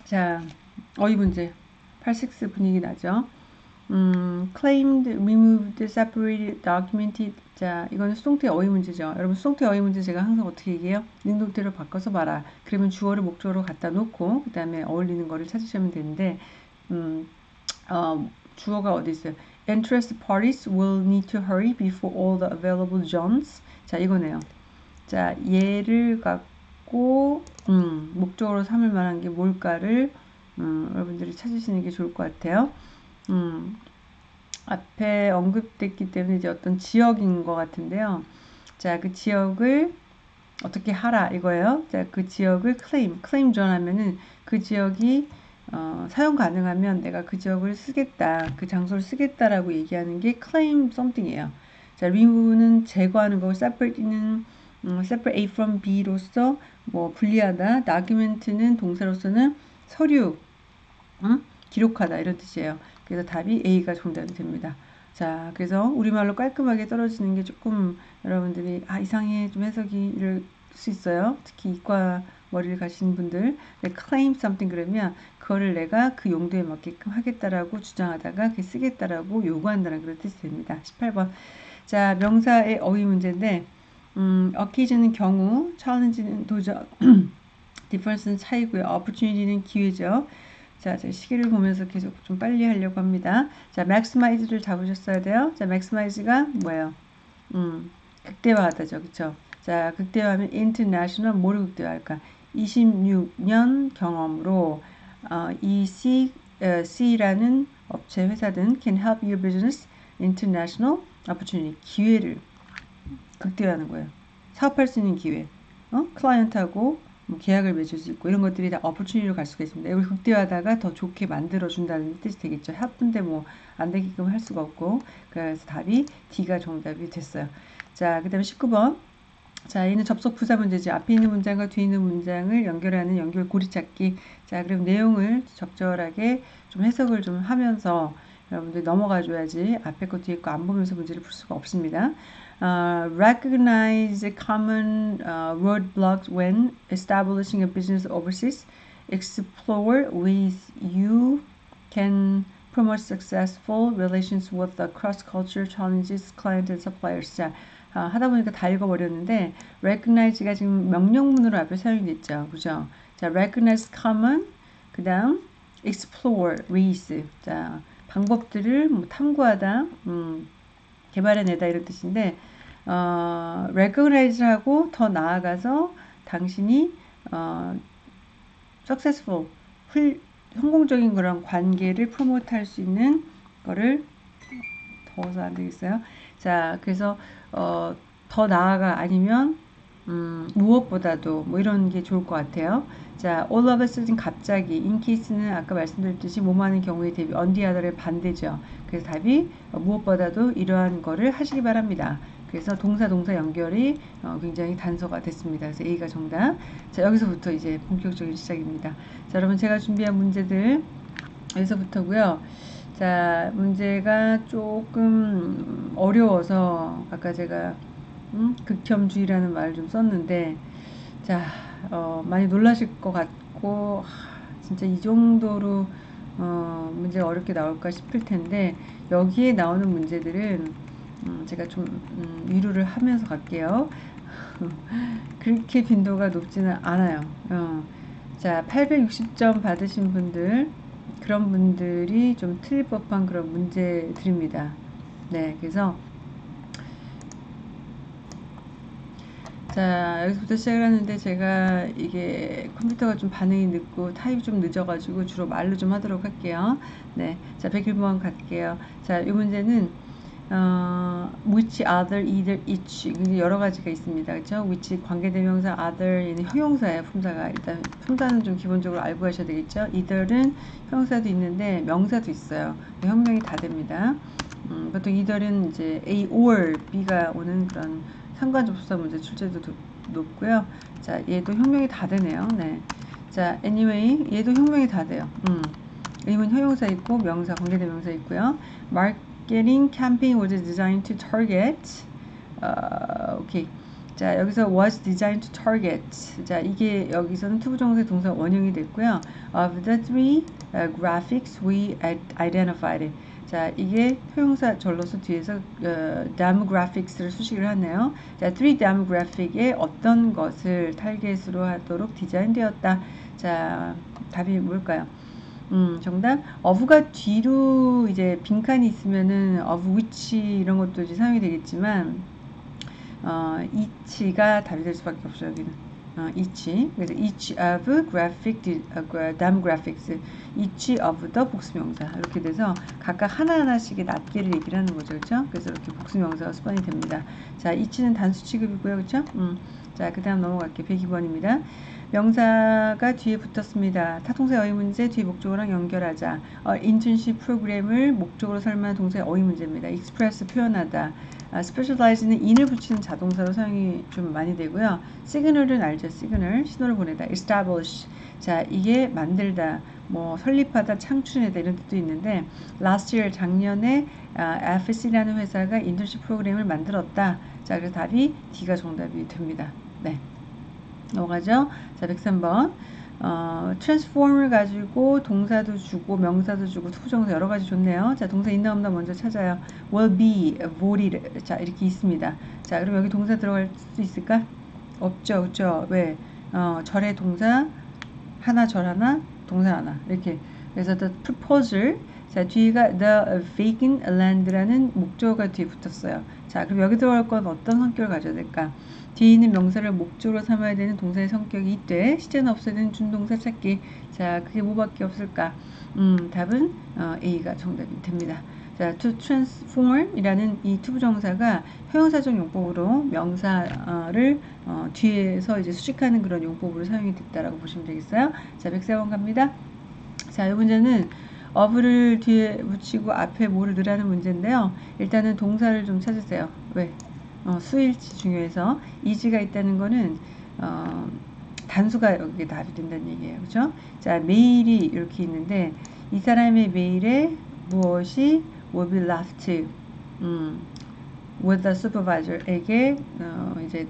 자, 어휘 문제 86 분위기 나죠? 음, claimed, removed, separated, documented. 자, 이거는 수동태 어휘 문제죠. 여러분, 수동태 어휘 문제 제가 항상 어떻게 얘기해요? 능동태로 바꿔서 봐라. 그러면 주어를 목적으로 갖다 놓고, 그 다음에 어울리는 거를 찾으시면 되는데, 음, 어, 주어가 어디 있어요? interested parties will need to hurry before all the available zones. 자, 이거네요. 자, 얘를 갖고 음, 목적으로 삼을 만한 게 뭘까를 음, 여러분들이 찾으시는 게 좋을 것 같아요. 음, 앞에 언급됐기 때문에 이제 어떤 지역인 것 같은데요. 자, 그 지역을 어떻게 하라 이거예요. 자, 그 지역을 claim, claim 전하면은 그 지역이 어, 사용 가능하면 내가 그 지역을 쓰겠다, 그 장소를 쓰겠다라고 얘기하는 게 claim something이에요. 자, remove는 제거하는 거고 separate는 음, separate A from B로서 뭐 분리하다, document는 동사로서는 서류, 음? 기록하다 이런 뜻이에요. 그래서 답이 A가 정답이 됩니다. 자, 그래서 우리말로 깔끔하게 떨어지는 게 조금 여러분들이 아 이상해 좀 해석이 이럴 수 있어요. 특히 이과 머리를 가시는 분들 네, claim something 그러면 그거를 내가 그 용도에 맞게끔 하겠다라고 주장하다가 그 쓰겠다라고 요구한다는 그런 뜻이 됩니다. 18번 자 명사의 어휘 문제인데 음, occasion은 경우, challenge는 도전, difference는 차이고요. opportunity는 기회죠. 자, 제 시계를 보면서 계속 좀 빨리 하려고 합니다. 자, maximize를 잡으셨어야 돼요. 자, maximize가 뭐예요? 음, 극대화하다죠. 그쵸? 자, 극대화하면 international 뭐를 극대화할까? 26년 경험으로 어, 이 C, 어, C라는 업체 회사든 can help your business international opportunity 기회를 극대화하는 거예요. 사업할 수 있는 기회, 어? 클라이언트하고 뭐 계약을 맺을 수 있고 이런 것들이 다 어퍼추니티로 갈 수가 있습니다. 이걸 극대화하다가 더 좋게 만들어 준다는 뜻이 되겠죠. help인데 뭐 안 되게끔 할 수가 없고 그래서 답이 D가 정답이 됐어요. 자, 그 다음에 19번 자, 얘는 접속 부사 문제지. 앞에 있는 문장과 뒤에 있는 문장을 연결하는 연결 고리 찾기. 자, 그럼 내용을 적절하게 좀 해석을 좀 하면서 여러분들 넘어가 줘야지 앞에 거 뒤에 거 안 보면서 문제를 풀 수가 없습니다. Uh, recognize common uh, roadblocks when establishing a business overseas. Explore ways you can promote successful relations with the cross-culture challenges, client and suppliers. 자, 아, 하다 보니까 다 읽어버렸는데 recognize가 지금 명령문으로 앞에 사용이 됐죠. 그죠? 자, recognize common, 그 다음 explore ways. 자, 방법들을 뭐 탐구하다, 음, 개발해내다 이런 뜻인데 어, recognize하고 더 나아가서 당신이 어, successful, 훌, 성공적인 그런 관계를 프로모트 할 수 있는 거를 더워서 안 되겠어요. 자, 그래서 어, 더 나아가 아니면 음, 무엇보다도 뭐 이런 게 좋을 것 같아요. 자, all of a sudden 갑자기 in case는 아까 말씀드렸듯이 뭐하는 경우에 대비 on the other의 반대죠. 그래서 답이 어, 무엇보다도 이러한 거를 하시기 바랍니다. 그래서 동사 동사 연결이 어, 굉장히 단서가 됐습니다. 그래서 A가 정답. 자, 여기서부터 이제 본격적인 시작입니다. 자, 여러분 제가 준비한 문제들 여기서부터고요. 자, 문제가 조금 어려워서 아까 제가 음? 극혐주의라는 말을 좀 썼는데 자 어, 많이 놀라실 것 같고 하, 진짜 이 정도로 어, 문제가 어렵게 나올까 싶을 텐데 여기에 나오는 문제들은 음, 제가 좀 음, 위로를 하면서 갈게요. [LAUGHS] 그렇게 빈도가 높지는 않아요. 어. 자, 860점 받으신 분들, 그런 분들이 좀 틀릴 법한 그런 문제들입니다. 네, 그래서 자 여기서부터 시작을 하는데 제가 이게 컴퓨터가 좀 반응이 늦고 타입이 좀 늦어가지고 주로 말로 좀 하도록 할게요 네자 101번 갈게요 자이 문제는 어, which other, either, each 여러 가지가 있습니다. 그렇죠? which 관계대명사, other 얘는 형용사예요. 품사가 일단 품사는 좀 기본적으로 알고 가셔야 되겠죠. either는 형용사도 있는데 명사도 있어요. 형명이 다 됩니다. 음, 보통 either는 이제 A or B가 오는 그런 상관접수사 문제 출제도 높고요. 자, 얘도 형명이 다 되네요. 네. 자, anyway, 얘도 형명이 다 돼요. 음. 이건 형용사 있고 명사, 관계대명사 있고요. marketing campaign was designed to target. 어, 오케이. 자, 여기서 was designed to target. 자, 이게 여기서는 to부정사 동사 원형이 됐고요. Of the three demographics we identified. 자, 이게 형용사 절로서 뒤에서 어, demographics를 수식을 하네요. 자, three demographic에 어떤 것을 타겟으로 하도록 디자인되었다. 자, 답이 뭘까요? 음, 정답. of가 뒤로 이제 빈칸이 있으면은 of which 이런 것도 이제 사용이 되겠지만, 어, each가 답이 될 수밖에 없어요, 여기는. 어, each. 그래서 each of graphic, demographics. each of the 복수명사. 이렇게 돼서 각각 하나하나씩의 낱개를 얘기를 하는 거죠. 그렇죠? 그래서 이렇게 복수명사가 수반이 됩니다. 자, each는 단수 취급이고요. 그렇죠? 음. 자, 그 다음 넘어갈게요. 102번입니다. 명사가 뒤에 붙었습니다. 타동사 어휘 문제 뒤에 목적어랑 연결하자. 어, 인턴십 프로그램을 목적으로 설명한 동사의 어휘 문제입니다. express 표현하다. 아, specialize는 in을 붙이는 자동사로 사용이 좀 많이 되고요. signal은 알죠. signal 신호를 보내다. establish 자 이게 만들다 뭐 설립하다 창출하다 이런 뜻도 있는데 last year 작년에 아, FC라는 회사가 인턴십 프로그램을 만들었다. 자 그래서 답이 D가 정답이 됩니다. 네. 넘어가죠. 자, 103번. 어, transform을 가지고 동사도 주고 명사도 주고 to부정사 여러 가지 좋네요. 자, 동사 있나 없나 먼저 찾아요. will be, would, 자, 이렇게 있습니다. 자, 그럼 여기 동사 들어갈 수 있을까? 없죠, 없죠. 왜? 어, 절의 동사 하나, 절 하나, 동사 하나. 이렇게. 그래서 the proposal 자, 뒤가 the vacant land라는 목적어가 뒤에 붙었어요. 자, 그럼 여기 들어갈 건 어떤 성격을 가져야 될까? 뒤에 있는 명사를 목적으로 삼아야 되는 동사의 성격이 있되 시제는 되는 준동사 찾기. 자, 그게 뭐밖에 없을까? 음, 답은 어, A가 정답이 됩니다. 자, to transform이라는 이 to부정사가 형용사적 용법으로 명사를 어, 뒤에서 이제 수식하는 그런 용법으로 사용이 됐다라고 보시면 되겠어요. 자, 104번 갑니다. 자, 이 문제는 of를 뒤에 붙이고 앞에 뭐를 넣으라는 문제인데요. 일단은 동사를 좀 찾으세요. 왜? 어, 수일치 중요해서 이지가 있다는 거는 어, 단수가 여기에 답이 된다는 얘기예요. 그죠? 자, 메일이 이렇게 있는데 이 사람의 메일에 무엇이 will be left 음, with the supervisor에게 어, 이제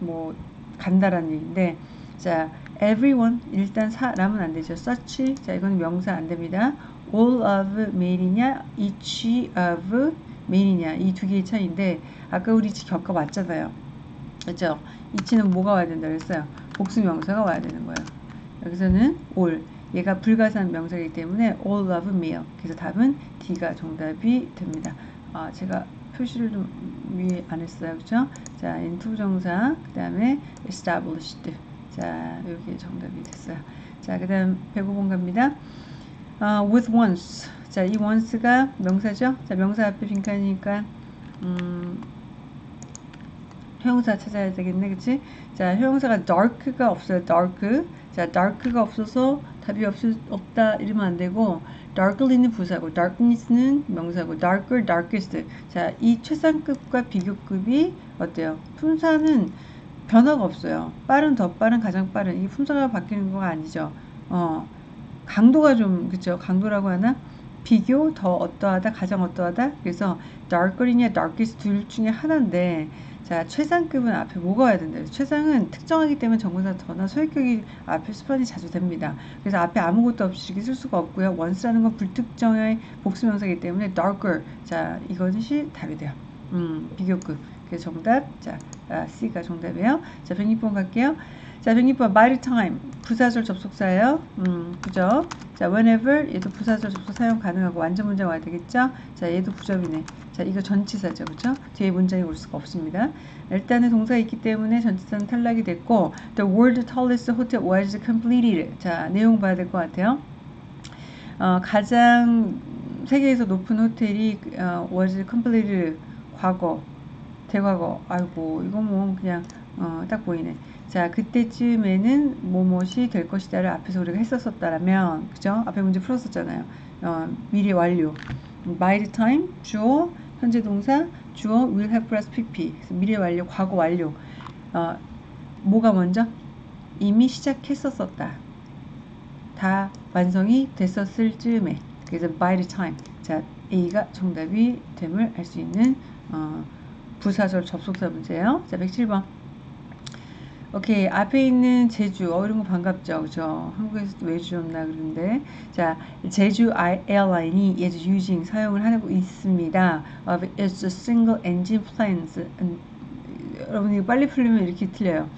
뭐 간다라는 얘기인데 자, everyone 일단 사람은 안 되죠. such 자, 이건 명사 안 됩니다. all of 메일이냐 each of 메일이냐 이 두 개의 차이인데 아까 우리 겪어봤잖아요. 그렇죠? each는 뭐가 와야 된다 그랬어요? 복수 명사가 와야 되는 거예요. 여기서는 all 얘가 불가산 명사이기 때문에 all of meal 그래서 답은 D가 정답이 됩니다. 아 제가 표시를 좀 위에 안 했어요. 그렇죠? 자, into 정사 그 다음에 established 자, 여기 정답이 됐어요. 자, 그 다음 105번 갑니다. 어, with once. 자, 이 once가 명사죠? 자, 명사 앞에 빈칸이니까, 음, 형용사 찾아야 되겠네, 그치? 자, 형용사가 dark가 없어요, dark. 자, dark가 없어서 답이 없, 없다 이러면 안 되고, darkly는 부사고, darkness는 명사고, darker, darkest. 자, 이 최상급과 비교급이 어때요? 품사는 변화가 없어요. 빠른, 더 빠른, 가장 빠른. 이 품사가 바뀌는 거가 아니죠. 어, 강도가 좀 그죠 강도라고 하나 비교 더 어떠하다 가장 어떠하다? 그래서 darker이냐 darkest 둘 중에 하나인데 자 최상급은 앞에 뭐가 와야 된다 최상은 특정하기 때문에 정문사 더나 소액격이 앞에 수반이 자주 됩니다. 그래서 앞에 아무것도 없이 이렇게 쓸 수가 없고요. once라는 건 불특정의 복수명사이기 때문에 darker. 자 이것이 답이 돼요. 음 비교급. 그래서 정답. 자 아, C가 정답이에요. 자 106번 갈게요 자, 106번 by time 부사절 접속사예요. 음, 그죠? 자, whenever 얘도 부사절 접속 사용 가능하고 완전 문장 와야 되겠죠? 자, 얘도 부접이네. 자, 이거 전치사죠. 그죠? 뒤에 문장이 올 수가 없습니다. 일단은 동사가 있기 때문에 전치사는 탈락이 됐고 the world tallest hotel was completed. 자, 내용 봐야 될 것 같아요. 어, 가장 세계에서 높은 호텔이 어, was completed 과거 대과거 아이고 이거 뭐 그냥 어, 딱 보이네. 자, 그때쯤에는 뭐뭇이 될 것이다를 앞에서 우리가 했었었다라면, 그죠? 앞에 문제 풀었었잖아요. 어, 미래 완료. by the time, 주어, 현재 동사, 주어, will have plus pp. 미래 완료, 과거 완료. 어, 뭐가 먼저? 이미 시작했었었다. 다 완성이 됐었을 즈음에. 그래서 by the time. 자, A가 정답이 됨을 알 수 있는 어, 부사절 접속사 문제예요. 자, 107번. 오케이 앞에 있는 제주. 어 이런 거 반갑죠. 그죠? 한국에서도 외주였나 그런데. 자 제주 에어라인이 is using 사용을 하고 있습니다. of its single engine planes 음, 여러분 이거 빨리 풀리면 이렇게 틀려요.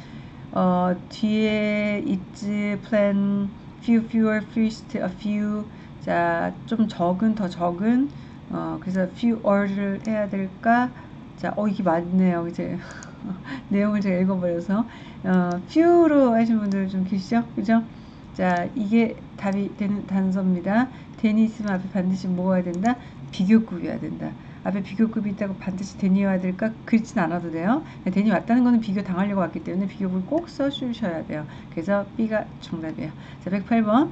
어 뒤에 its plan few fewer first a few. 자, 좀 적은, 더 적은, 어, 그래서 fewer를 해야 될까? 자, 어, 이게 맞네요. 이제 [LAUGHS] 내용을 제가 읽어버려서. 어, few로 하신 분들 좀 계시죠? 그죠? 자, 이게 답이 되는 단서입니다. 있으면 앞에 반드시 뭐가 된다? 비교급이어야 된다. 앞에 비교급이 있다고 반드시 대니 와야 될까? 그렇진 않아도 돼요. 대니 왔다는 거는 비교 당하려고 왔기 때문에 비교급을 꼭 써주셔야 돼요. 그래서 B가 정답이에요. 자, 108번.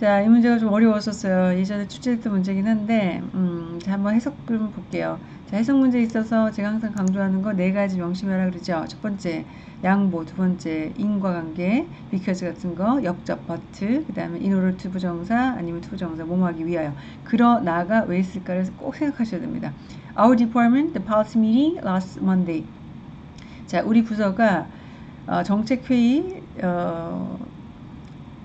자, 이 문제가 좀 어려웠었어요. 예전에 출제했던 문제긴 한데, 음, 자, 한번 해석을 볼게요. 자, 해석 문제에 있어서 제가 항상 강조하는 거 네 가지 명심하라 그러죠. 첫 번째, 양보, 두 번째, 인과관계, because 같은 거, 역접, but, 그 다음에 in order to 부정사, 아니면 to 부정사, 뭐뭐하기 위하여. 그러나가 왜 있을까를 꼭 생각하셔야 됩니다. Our department, the policy meeting last Monday. 자, 우리 부서가 어, 정책회의, 어,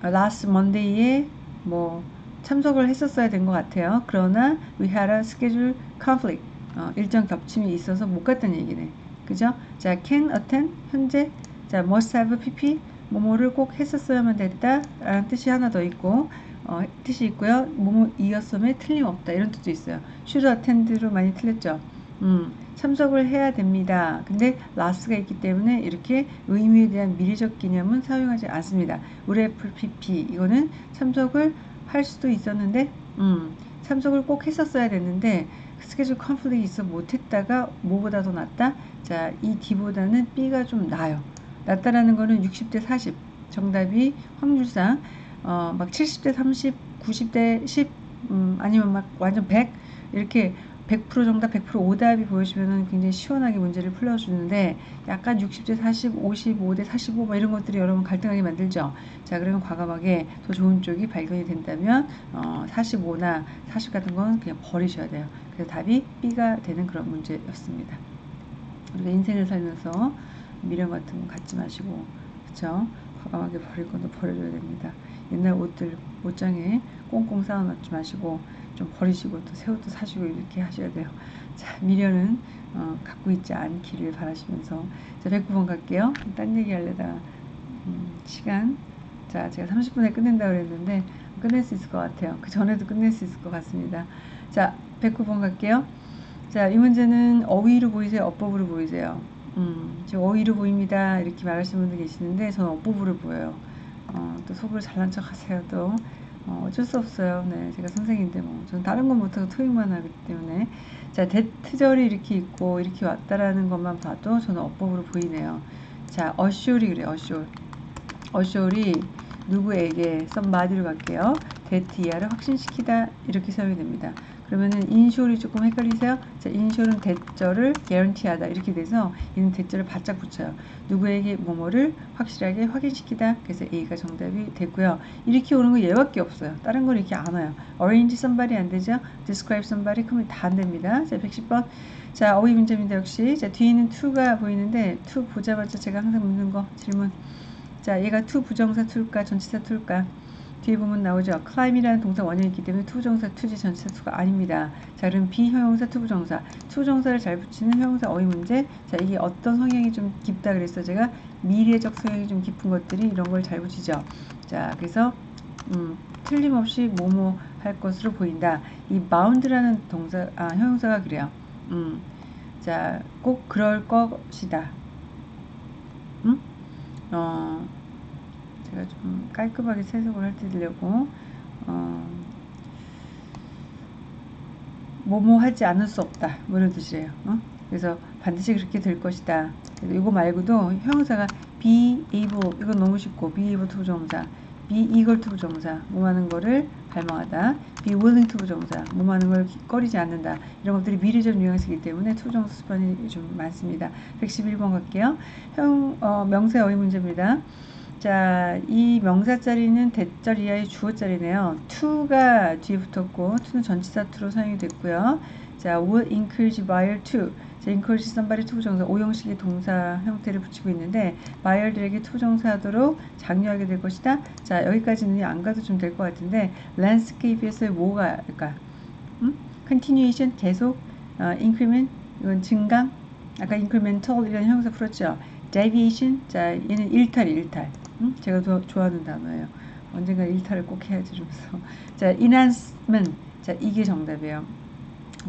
last Monday에 뭐 참석을 했었어야 된 것 같아요. 그러나 we had a schedule conflict. 어, 일정 겹침이 있어서 못 갔다는 얘기네. 그죠? 자, can attend 현재 자, must have pp 뭐뭐를 꼭 했었어야만 됐다 라는 뜻이 하나 더 있고 어, 뜻이 있고요. 뭐뭐 이었음에 틀림없다 이런 뜻도 있어요. should attend로 많이 틀렸죠. 음, 참석을 해야 됩니다. 근데 last가 있기 때문에 이렇게 의미에 대한 미래적 개념은 사용하지 않습니다. 우리 애플 pp 이거는 참석을 할 수도 있었는데 음, 참석을 꼭 했었어야 됐는데 스케줄 컨플릭이 있어 못했다가 뭐보다 더 낫다? 자, 이 D보다는 B가 좀 나아요. 낫다라는 거는 60대 40 정답이 확률상 어, 막 70대 30, 90대 10 음, 아니면 막 완전 100 이렇게 100% 정답, 100% 오답이 보여지면 굉장히 시원하게 문제를 풀어주는데 약간 60대 40, 55대 45 이런 것들이 여러분 갈등하게 만들죠. 자 그러면 과감하게 더 좋은 쪽이 발견이 된다면 어, 45나 40 같은 건 그냥 버리셔야 돼요. 그래서 답이 B가 되는 그런 문제였습니다. 우리가 인생을 살면서 미련 같은 거 갖지 마시고 그쵸? 과감하게 버릴 것도 버려줘야 됩니다. 옛날 옷들 옷장에 꽁꽁 쌓아놓지 마시고 좀 버리시고 또새 옷도 사시고 이렇게 하셔야 돼요. 자 미련은 어, 갖고 있지 않기를 바라시면서 자 109번 갈게요. 딴 얘기 하려다가 음, 시간 자 제가 30분에 끝낸다 그랬는데 끝낼 수 있을 것 같아요. 그 전에도 끝낼 수 있을 것 같습니다. 자 109번 갈게요. 자 이 문제는 어휘로 보이세요? 어법으로 보이세요? 음, 저 어휘로 보입니다. 이렇게 말하시는 분들 계시는데 저는 어법으로 보여요. 어, 또 속으로 잘난 척 하세요. 또 어, 어쩔 수 없어요. 네, 제가 선생인데 뭐 저는 다른 건 못하고 토익만 하기 때문에 자 대트절이 이렇게 있고 이렇게 왔다라는 것만 봐도 저는 어법으로 보이네요. 자 어쇼리 그래 어쇼 어쇼리 누구에게 썸바디로 갈게요. 대트 이하를 확신시키다 이렇게 사용이 됩니다. 그러면은 인쇼이 조금 헷갈리세요? 자, 인쇼는 대절을 개런티하다 이렇게 돼서 이는 대절을 바짝 붙여요. 누구에게 뭐뭐를 확실하게 확인시키다. 그래서 A가 정답이 됐고요. 이렇게 오는 거 얘밖에 없어요. 다른 건 이렇게 안 와요. arrange somebody 안 되죠? describe somebody 그러면 다 안 됩니다. 자, 110번. 자, 어휘 문제입니다. 역시. 자, 뒤에는 to가 보이는데 to 보자마자 제가 항상 묻는 거 질문. 자, 얘가 to 부정사 to일까 전치사 to일까? 뒤에 보면 나오죠. climb이라는 동사 원형이 있기 때문에 to부정사 to지 전치사 to가 아닙니다. 자 그럼 be형용사 to부정사 to부정사를 잘 붙이는 형용사 어휘 문제 자 이게 어떤 성향이 좀 깊다 그래서 제가 미래적 성향이 좀 깊은 것들이 이런 걸 잘 붙이죠. 자 그래서 음, 틀림없이 뭐뭐 할 것으로 보인다. 이 bound라는 동사 아 형용사가 그래요. 음, 자 꼭 그럴 것이다. 음? 어, 제가 좀 깔끔하게 세속을 할때려고 어, 뭐뭐 하지 않을 수 없다. 뭐 이런 뜻이에요. 어? 그래서 반드시 그렇게 될 것이다. 이거 말고도 형용사가 be able 이건 너무 쉽고 be able to 부정사 be eager to 부정사 뭐하는 거를 갈망하다. Be willing to 부정사 뭐하는 걸 꺼리지 않는다. 이런 것들이 미래적 뉘앙스이기 때문에 to부정사 수반이 좀 많습니다. 111번 갈게요. 형 어, 명사 어휘 문제입니다 자, 이 명사 자리는 that절 이하의 주어 자리네요. to가 뒤에 붙었고, to는 전치사 to로 사용이 됐고요. 자, will encourage buyer to. 자, encourage somebody to 부정사, 오형식의 동사 형태를 붙이고 있는데, buyer들에게 to부정사 하도록 장려하게 될 것이다. 자, 여기까지는 안 가도 좀 될 것 같은데, landscape에서 뭐가, 그러니까, 음? continuation, 계속, 어, increment, 이건 증강, 아까 incremental 이런 형용사 풀었죠. deviation, 자, 얘는 일탈, 일탈. 음? 제가 더 좋아하는 단어예요. 언젠가 일탈을 꼭 해야지 이러면서. [LAUGHS] 자 enhancement 자 이게 정답이에요.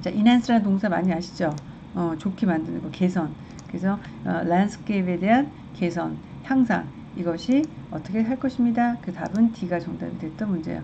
자 enhance라는 동사 많이 아시죠? 어, 좋게 만드는 거 개선. 그래서 어, landscape에 대한 개선 향상. 이것이 어떻게 할 것입니다? 그 답은 D가 정답이 됐던 문제예요.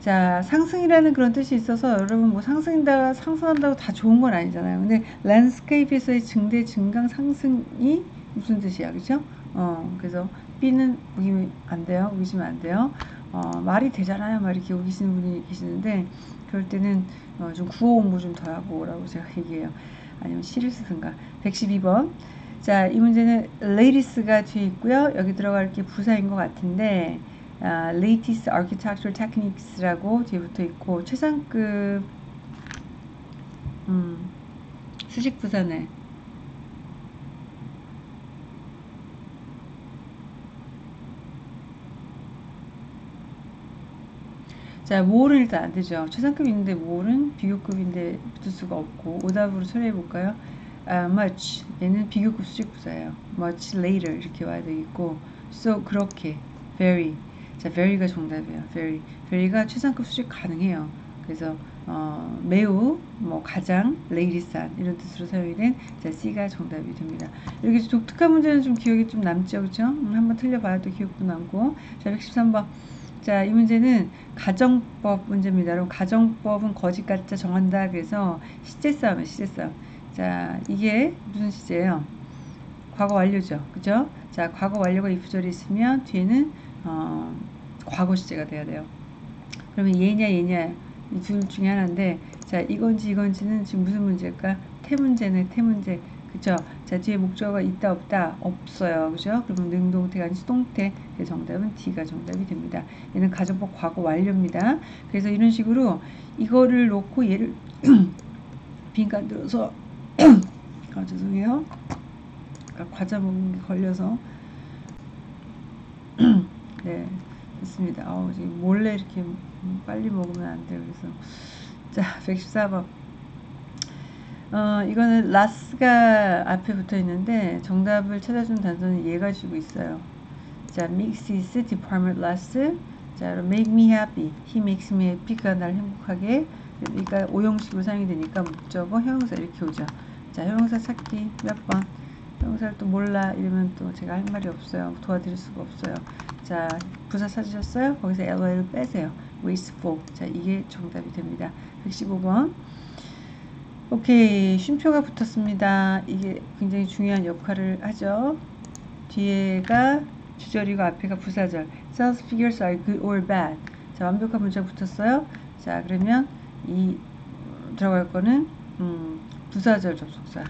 자 상승이라는 그런 뜻이 있어서 여러분 뭐 상승다 상승한다고 다 좋은 건 아니잖아요. 근데 랜스케이프에서의 증대 증강 상승이 무슨 뜻이야? 그죠? 어 그래서 B는 우기면 안 돼요? 우기시면 안 돼요? 어 말이 되잖아요. 말 이렇게 우기시는 분이 계시는데 그럴 때는 어, 좀 구호 공부 좀 더 하고 오라고 제가 얘기해요. 아니면 시를 쓰든가. 112번. 자 이 문제는 ladies가 뒤에 있고요. 여기 들어갈 게 부사인 것 같은데 아, latest architectural techniques라고 뒤에 붙어 있고 최상급 음, 수직 부사네. 자, 모어는 일단 안 되죠. 최상급인데 모어는 비교급인데 붙을 수가 없고 오답으로 처리해 볼까요? 아, much 얘는 비교급 수직 부사예요. much later 이렇게 와야 되겠고 so 그렇게 very 자, very가 정답이에요. very. very가 최상급 수직 가능해요. 그래서 어, 매우 뭐 가장 레이디산 이런 뜻으로 사용이 된 자, C가 정답이 됩니다. 이렇게 독특한 문제는 좀 기억이 좀 남죠. 그렇죠? 음, 한번 틀려봐도 기억도 남고. 자, 113번. 자, 이 문제는 가정법 문제입니다. 여러분, 가정법은 거짓 가짜 정한다. 그래서 시제 싸움이에요. 시제 싸움. 자, 이게 무슨 시제예요? 과거 완료죠. 그죠? 자, 과거 완료가 이 부절이 있으면 뒤에는 어, 과거 시제가 돼야 돼요. 그러면 얘냐 얘냐 이 둘 중에 하나인데 자 이건지 이건지는 지금 무슨 문제일까? 태 문제네 태 문제 그죠? 자 뒤에 목적어가 있다 없다 없어요 그죠? 그러면 능동태가 아닌 수동태 그래서 정답은 D가 정답이 됩니다. 얘는 가정법 과거 완료입니다. 그래서 이런 식으로 이거를 놓고 얘를 [CLEARS THROAT] 빈칸 들어서 [CLEARS THROAT] 아 죄송해요. 과자 먹는 게 걸려서 [CLEARS THROAT] 네, 됐습니다. 아우, 지금 몰래 이렇게 빨리 먹으면 안 돼요. 그래서. 자, 114번. 어, 이거는 라스가 앞에 붙어 있는데 정답을 찾아준 단서는 얘 가지고 있어요. 자, mix is department last. 자, make me happy. he makes me happy가 날 행복하게. 그러니까 오형식으로 사용이 되니까 목적어, 형용사 이렇게 오죠. 자, 형용사 찾기 몇 번. 형용사를 또 몰라 이러면 또 제가 할 말이 없어요. 도와드릴 수가 없어요. 자, 부사 찾으셨어요? 거기서 LOL을 빼세요. wasteful. 자, 이게 정답이 됩니다. 115번. 오케이. 쉼표가 붙었습니다. 이게 굉장히 중요한 역할을 하죠. 뒤에가 주절이고 앞에가 부사절. Sales figures are good or bad. 자, 완벽한 문자가 붙었어요. 자, 그러면 이 들어갈 거는 음, 부사절 접속사.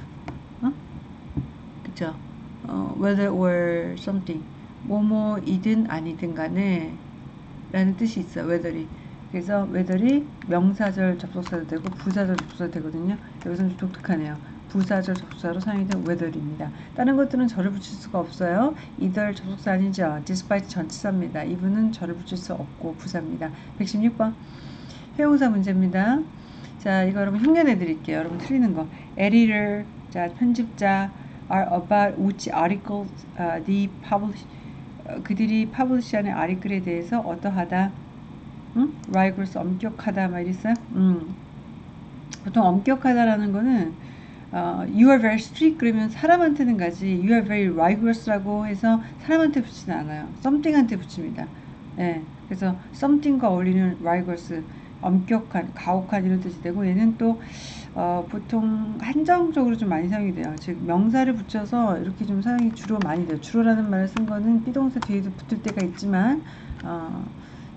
어? 그쵸? 어, whether or something. 뭐뭐이든 아니든 간에 라는 뜻이 있어 요 whether이 그래서 whether이 명사절 접속사도 되고 부사절 접속사도 되거든요. 여기서는 좀 독특하네요. 부사절 접속사로 사용이 된 whether입니다. 다른 것들은 절을 붙일 수가 없어요. either 접속사 아니죠? Despite 전치사입니다. 이분은 절을 붙일 수 없고 부사입니다. 116번. 회용사 문제입니다. 자 이거 여러분 흉내내 드릴게요. 여러분 틀리는 거. Editor 자 편집자 are about which articles uh, the publish 그들이 파블리시하는 아리글에 대해서 어떠하다, 응? rigorous 엄격하다 막 이랬어요. 음. 보통 엄격하다라는 거는 어, you are very strict 그러면 사람한테는 가지 you are very rigorous라고 해서 사람한테 붙지는 않아요. something한테 붙입니다. 예. 그래서 something과 어울리는 rigorous 엄격한, 가혹한 이런 뜻이 되고 얘는 또 어, 보통 한정적으로 좀 많이 사용이 돼요. 즉 명사를 붙여서 이렇게 좀 사용이 주로 많이 돼요. 주로라는 말을 쓴 거는 비동사 뒤에도 붙을 때가 있지만 어,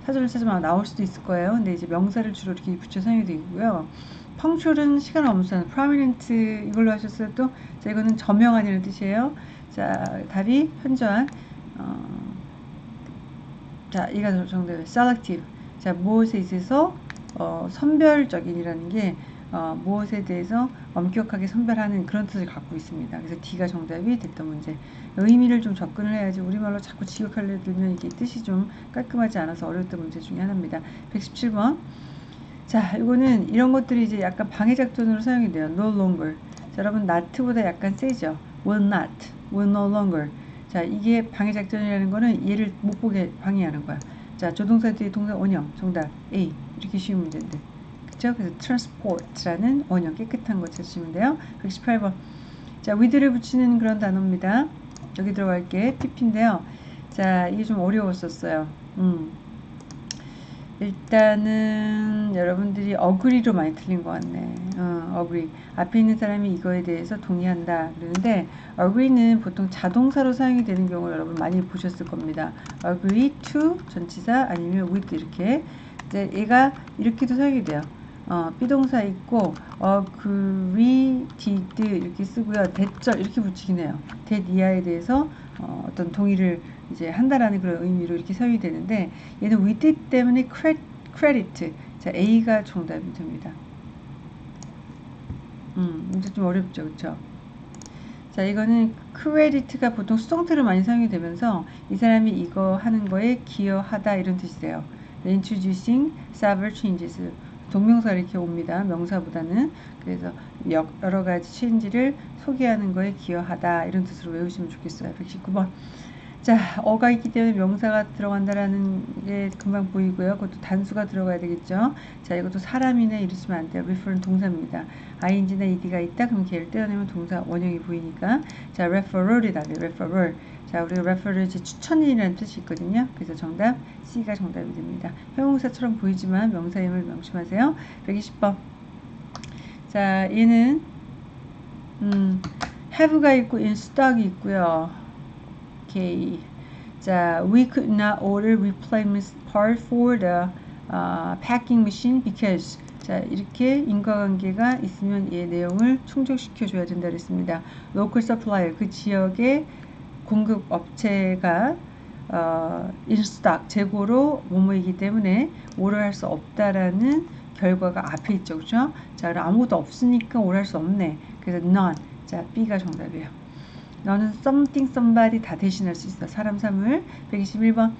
사전을 찾으면 나올 수도 있을 거예요. 근데 이제 명사를 주로 이렇게 붙여 사용이 되고요. 펑츄얼은 시간 없는 prominent 이걸로 하셨어요 또 자, 이거는 저명한이라는 뜻이에요. 자 답이 현저한 어, 자 이가 정답이에요. selective 자 무엇에 있어서 어, 선별적인이라는 게 어, 무엇에 대해서 엄격하게 선별하는 그런 뜻을 갖고 있습니다. 그래서 D가 정답이 됐던 문제. 의미를 좀 접근을 해야지 우리말로 자꾸 지역할려 들면 이게 뜻이 좀 깔끔하지 않아서 어려웠던 문제 중에 하나입니다. 117번. 자, 이거는 이런 것들이 이제 약간 방해 작전으로 사용이 돼요. no longer. 자, 여러분 not보다 약간 세죠. will not, will no longer. 자, 이게 방해 작전이라는 거는 얘를 못 보게 방해하는 거야. 자, 조동사 뒤에 동사 원형. 정답. A. 이렇게 쉬운 문제인데. 그쵸? 그래서 transport라는 원형 깨끗한 거 찾으시면 돼요. 118번. 자, with를 붙이는 그런 단어입니다. 여기 들어갈 게. pp인데요. 자, 이게 좀 어려웠었어요. 음. 일단은 여러분들이 어그리로 많이 틀린 것 같네. 어, 어그리. 앞에 있는 사람이 이거에 대해서 동의한다. 그러는데 agree는 보통 자동사로 사용이 되는 경우를 여러분 많이 보셨을 겁니다. agree to 전치사 아니면 with 이렇게. 이제 얘가 이렇게도 사용이 돼요. 어, 비동사 있고 agree, did 이렇게 쓰고요. 대절 이렇게 붙이긴 해요. 이하에 대해서 어, 어떤 동의를 이제 한다라는 그런 의미로 이렇게 사용이 되는데 얘는 with 때문에 credit. 자, A가 정답이 됩니다. 음, 이제 좀 어렵죠. 그쵸? 자, 이거는 credit가 보통 수동태로 많이 사용이 되면서 이 사람이 이거 하는 거에 기여하다 이런 뜻이에요. introducing several changes. 동명사 이렇게 옵니다. 명사보다는. 그래서 여러 가지 체인지를 소개하는 거에 기여하다 이런 뜻으로 외우시면 좋겠어요. 119번. 자, 어가 있기 때문에 명사가 들어간다라는 게 금방 보이고요. 그것도 단수가 들어가야 되겠죠. 자, 이것도 사람이네 이러시면 안 돼요. refer는 동사입니다. ing나 ed가 있다. 그럼 걔를 떼어내면 동사 원형이 보이니까. 자, referral이다. referral. 자, 우리 referral 제 추천이라는 뜻이 있거든요. 그래서 정답 C가 정답이 됩니다. 형용사처럼 보이지만 명사임을 명심하세요. 120번. 자, 얘는 음, have가 있고 in stock이 있고요. 오케이. 자, we could not order replacement part for the uh, packing machine because 자, 이렇게 인과관계가 있으면 이 내용을 충족시켜 줘야 된다 그랬습니다. local supplier 그 지역의 공급 업체가 어, 인스탁 재고로 뭐뭐이기 때문에 오를 수 없다라는 결과가 앞에 있죠. 그죠? 자, 아무것도 없으니까 오를 수 없네. 그래서 none. 자, B가 정답이에요. 너는 something, somebody 다 대신할 수 있어. 사람, 사물. 121번.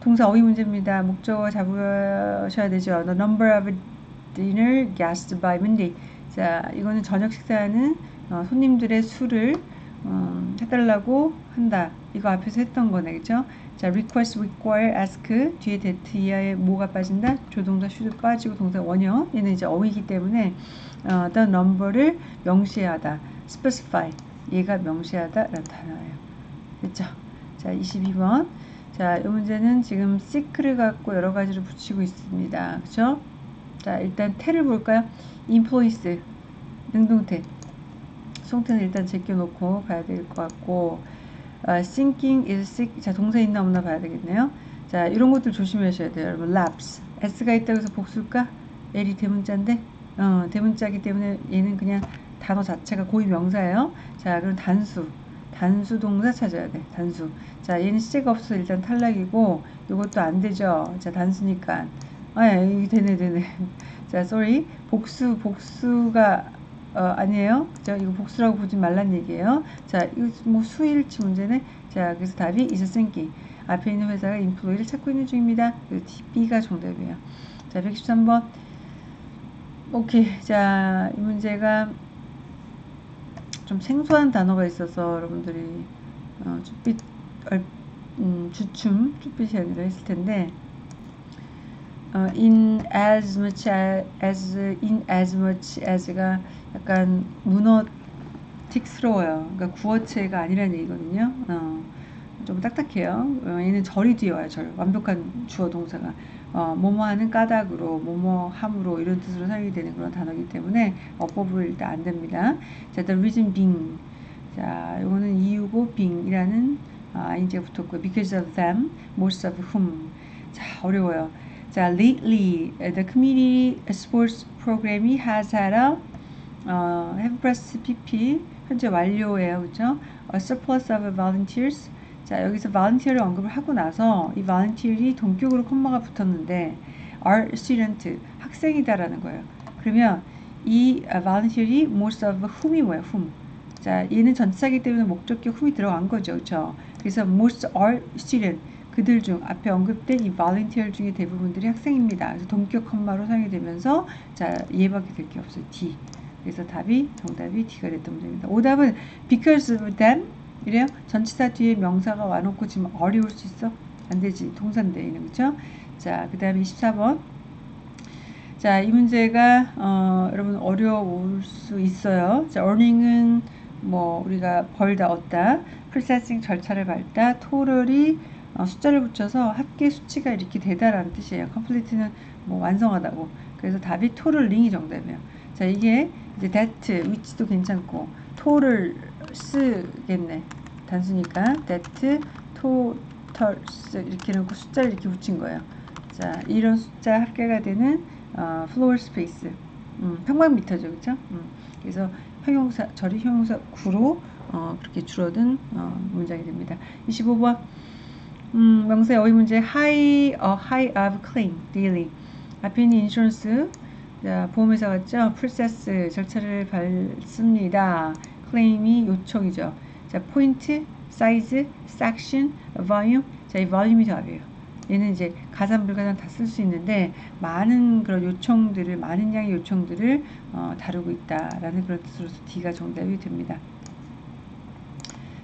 동사 어휘 문제입니다. 목적어 잡으셔야 되죠. The number of dinner guests by Monday. 자, 이거는 저녁 식사하는 어, 손님들의 수를 음, 해달라고 한다. 이거 앞에서 했던 거네, 그죠? 자, request, require, ask 뒤에 that 이하에 뭐가 빠진다? 조동사 should 빠지고 동사 원형 얘는 이제 어휘기 때문에 어, the number를 명시하다. specify 얘가 명시하다라는 단어예요. 됐죠? 자, 22번. 자, 이 문제는 지금 seek를 갖고 여러 가지를 붙이고 있습니다. 그죠? 자, 일단 태를 볼까요? employees 능동태. 송태는 일단 제껴놓고 가야 될 것 같고 uh, sinking is sick. 자 동사 있나 없나 봐야 되겠네요. 자 이런 것들 조심하셔야 돼요 여러분. Lapse s가 있다고 해서 복수일까? L이 대문자인데? 어, 대문자기 때문에 얘는 그냥 단어 자체가 고유 명사예요. 자 그럼 단수. 단수 동사 찾아야 돼 단수. 자 얘는 시제가 없어서 일단 탈락이고 이것도 안 되죠. 자 단수니까. 아 되네 되네. [LAUGHS] 자 sorry. 복수 복수가 어, 아니에요. 그죠? 이거 복수라고 보지 말란 얘기예요. 자, 이거 뭐 수일치 문제네. 자, 그래서 답이 thinking. 앞에 있는 회사가 인플로이를 찾고 있는 중입니다. B가 정답이에요. 자, 113번. 오케이. 자, 이 문제가 좀 생소한 단어가 있어서 여러분들이 어, 쭈빛, 음, 주춤, 쭈빛이 아니라 했을 텐데 어, in as much as, in as much as가 약간 문어틱스러워요. 그러니까 구어체가 아니라는 얘기거든요. 어, 좀 딱딱해요. 어, 얘는 절이 뒤에 와요. 절. 완벽한 주어 동사가. 어, 뭐뭐하는 까닭으로, 뭐뭐함으로 이런 뜻으로 사용이 되는 그런 단어이기 때문에 어법으로 일단 안 됩니다. 자, the reason being. 자, 이거는 이유고 being이라는 아, 인제가 붙었고요. because of them, most of whom. 자, 어려워요. 자, lately the community sports program이 has had a 어, have plus pp 현재 완료예요. 그죠? A surplus of volunteers. 자, 여기서 volunteer를 언급을 하고 나서 이 volunteer이 동격으로 콤마가 붙었는데 are student 학생이다라는 거예요. 그러면 이 volunteer이 most of whom이 뭐예요? whom. 자, 얘는 전치사기 때문에 목적격 whom이 들어간 거죠. 그렇죠? 그래서 most are student 그들 중 앞에 언급된 이 volunteer 중에 대부분들이 학생입니다. 그래서 동격 콤마로 사용이 되면서 자, 얘밖에 될 게 없어요. D. 그래서 답이 정답이 D가 됐던 문제입니다. 오답은 because of them 이래요. 전치사 뒤에 명사가 와놓고 지금 어려울 수 있어? 안 되지. 동사인데, 얘는. 그쵸? 자, 그 다음에 24번. 자, 이 문제가, 어, 여러분 어려울 수 있어요. 자, earning은 뭐, 우리가 벌다, 얻다. processing 절차를 밟다. total이 어, 숫자를 붙여서 합계 수치가 이렇게 되다라는 뜻이에요. complete는 뭐 완성하다고. 그래서 답이 totaling이 정답이에요. 자, 이게 이제 that, which도 괜찮고, total 쓰겠네. 단수니까 that, totals 이렇게 놓고 숫자를 이렇게 붙인 거예요. 자, 이런 숫자 합계가 되는 어, floor space, 음, 평방미터죠, 그렇죠? 음, 그래서 형용사, 절이 형용사 구로 어, 그렇게 줄어든 어, 문장이 됩니다. 25번 음, 명사의 어휘 문제 high, a high of claim, daily 앞에 있는 인슈런스 자, 보험회사 같죠? 프로세스 절차를 밟습니다. 클레임이 요청이죠. 자, 포인트, 사이즈, 섹션, 볼륨. 자, 이 볼륨이 답이에요. 얘는 이제 가산 불가산 다 쓸 수 있는데 많은 그런 요청들을 많은 양의 요청들을 어, 다루고 있다라는 그런 뜻으로서 D가 정답이 됩니다.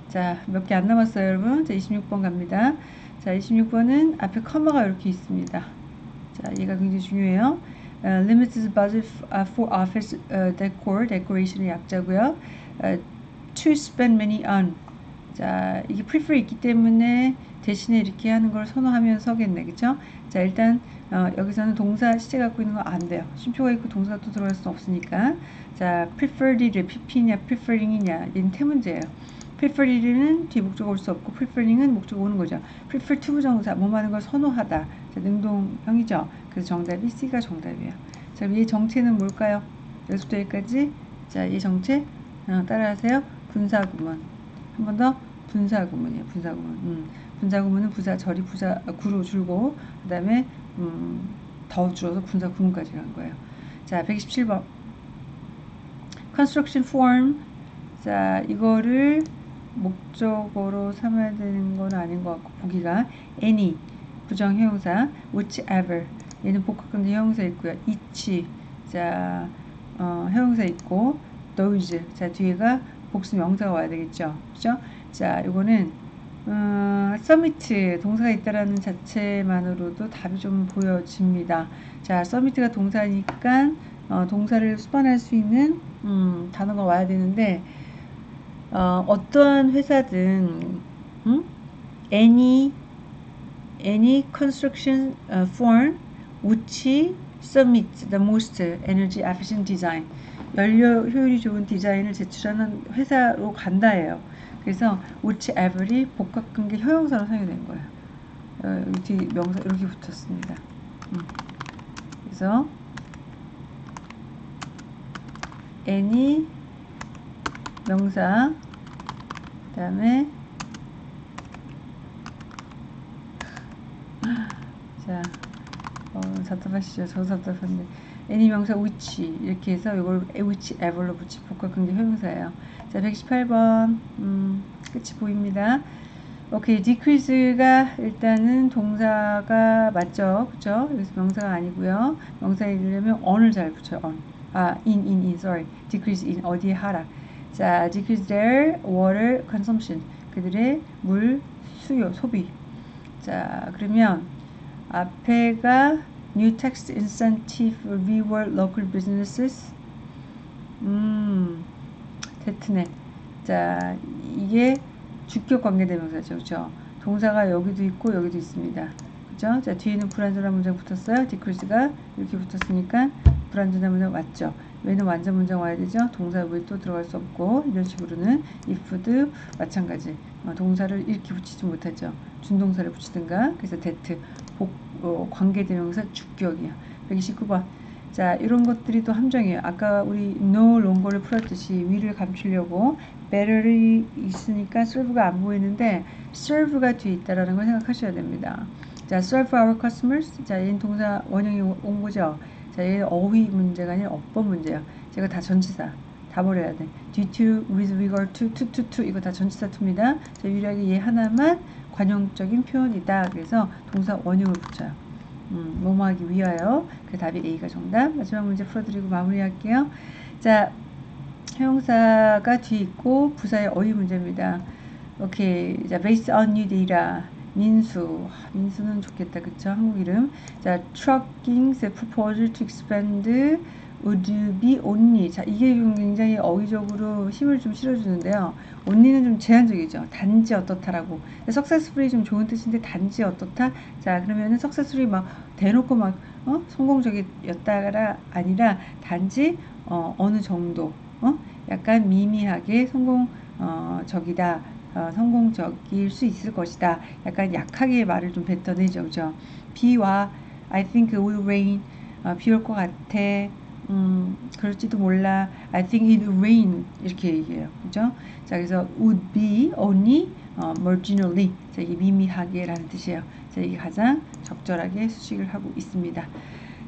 자, 몇 개 안 남았어요, 여러분. 자, 26번 갑니다. 자, 26번은 앞에 콤마가 이렇게 있습니다. 자, 얘가 굉장히 중요해요. Uh, limited budget for office uh, decor, decoration의 약자고요. Uh, to spend money on. 자, 이게 prefer 있기 때문에 대신에 이렇게 하는 걸 선호하면 서겠네, 그쵸? 자, 일단 어, 여기서는 동사 시제 갖고 있는 거 안 돼요. 쉼표가 있고 동사가 또 들어갈 수 없으니까. 자, prefered를 pp냐, preferring이냐, 얘는 태문제예요. prefered는 뒤 목적 올 수 없고 preferring은 목적 오는 거죠. prefer to 부정사, 뭐 하는 걸 선호하다. 자, 능동형이죠. 그래서 정답이 C가 정답이에요. 자, 얘 정체는 뭘까요? 여기서부터 여기까지. 자, 얘 정체 어, 따라하세요. 분사구문. 한 번 더. 분사구문이에요. 분사구문. 음, 분사구문은 부사, 절이 부사, 아, 구로 줄고, 그 다음에, 음, 더 줄어서 분사구문까지 간 거예요. 자, 127번. construction form. 자, 이거를 목적어로 삼아야 되는 건 아닌 것 같고, 보기가 any. 부정형용사. whichever. 얘는 복합근대 형용사 있고요. each. 자, 어, 형용사 있고, those. 자, 뒤에가 복수 명사가 와야 되겠죠. 그죠? 자, 이거는 어, 서미트 동사가 있다라는 자체만으로도 답이 좀 보여집니다. 자, 서미트가 동사니까 어, 동사를 수반할 수 있는 음, 단어가 와야 되는데 어, 어떠한 회사든 음? any any construction uh, firm which submits the most energy efficient design 연료 효율이 좋은 디자인을 제출하는 회사로 간다예요. 그래서 whichever이 복합관계 형용사로 사용이 된 거예요. 어, 뒤 명사 이렇게 붙었습니다. 음. 그래서 any 명사 그 다음에 자 어, 답답하시죠? 저 답답한데 any 명사 which 이렇게 해서 이걸 whichever로 붙이 복합관계 형용사예요. 자 118번 음, 끝이 보입니다. 오케이 decrease가 일단은 동사가 맞죠, 그죠? 여기서 명사가 아니고요. 명사에 이르려면 on을 잘 붙여요. on. 아 in in in sorry decrease in 어디에 하락. 자 decrease their water consumption 그들의 물 수요 소비. 자 그러면 앞에가 New tax incentive reward local businesses. 음, 됐네. 자, 이게 주격 관계대명사죠. 그죠? 동사가 여기도 있고 여기도 있습니다. 그죠? 자, 뒤에는 불완전한 문장 붙었어요. decrease가 이렇게 붙었으니까 불완전한 문장 맞죠? 왜는 완전 문장 와야 되죠? 동사 왜또 들어갈 수 없고 이런 식으로는 if도 마찬가지 어, 동사를 이렇게 붙이지 못하죠. 준동사를 붙이든가 그래서 that 복, 어, 관계대명사 주격이야. 129번 자 이런 것들이 또 함정이에요. 아까 우리 no longer를 풀었듯이 위를 감추려고 better이 있으니까 serve가 안 보이는데 serve가 뒤에 있다라는 걸 생각하셔야 됩니다. 자 serve our customers 자 얘는 동사 원형이 온 거죠. 자, 얘 어휘 문제가 아니라 어법 문제야. 제가 다 전치사 다 버려야 돼. due to, with regard to, to, to, to 이거 다 전치사 투입니다. 자, 유일하게 얘 하나만 관용적인 표현이다. 그래서 동사 원형을 붙여요. 음, 뭐뭐 하기 위하여. 그 답이 A가 정답. 마지막 문제 풀어드리고 마무리할게요. 자, 형용사가 뒤에 있고 부사의 어휘 문제입니다. 오케이. 자, based on new data. 민수. 아, 민수는 좋겠다. 그쵸? 한국 이름. 자, trucking, the proposal to expand would be only. 자, 이게 좀 굉장히 어휘적으로 힘을 좀 실어주는데요. only는 좀 제한적이죠. 단지 어떻다라고. successfully 좀 좋은 뜻인데 단지 어떻다? 자, 그러면은 successfully 막 대놓고 막, 어? 성공적이었다가 아니라 단지, 어, 어느 정도, 어? 약간 미미하게 성공, 어, 적이다. 어, 성공적일 수 있을 것이다. 약간 약하게 말을 좀 뱉어내죠. 그죠? 비와 I think it will rain. 어, 비올 것 같아. 음, 그럴지도 몰라. I think it will rain. 이렇게 얘기해요. 그죠? 자, 그래서 would be only 어, marginally. 자, 이게 미미하게 라는 뜻이에요. 자, 이게 가장 적절하게 수식을 하고 있습니다.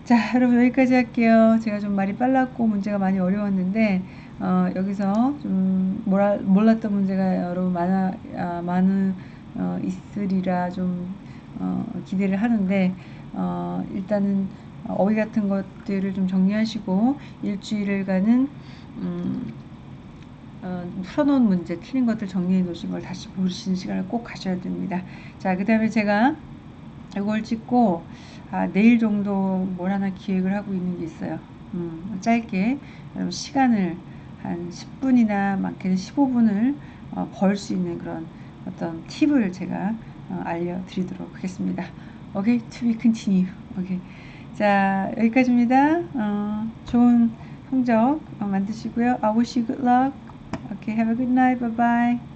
자, 여러분 여기까지 할게요. 제가 좀 말이 빨랐고 문제가 많이 어려웠는데 어, 여기서 좀 몰라, 몰랐던 문제가 여러분 많아 아, 많은 어, 있으리라 좀 어, 기대를 하는데 어, 일단은 어휘 같은 것들을 좀 정리하시고 일주일간은 음, 어, 풀어놓은 문제, 틀린 것들 정리해 놓으신 걸 다시 보시는 시간을 꼭 가셔야 됩니다. 자, 그 다음에 제가 이걸 찍고 아, 내일 정도 뭘 하나 기획을 하고 있는 게 있어요. 음, 짧게 여러분 시간을 한 10분이나 많게는 15분을 어, 벌수 있는 그런 어떤 팁을 제가 어, 알려드리도록 하겠습니다. 오케이, okay? to be continue. 오케이. Okay. 자, 여기까지입니다. 어, 좋은 성적 어, 만드시고요. I wish you good luck. Okay, have a good night. Bye bye.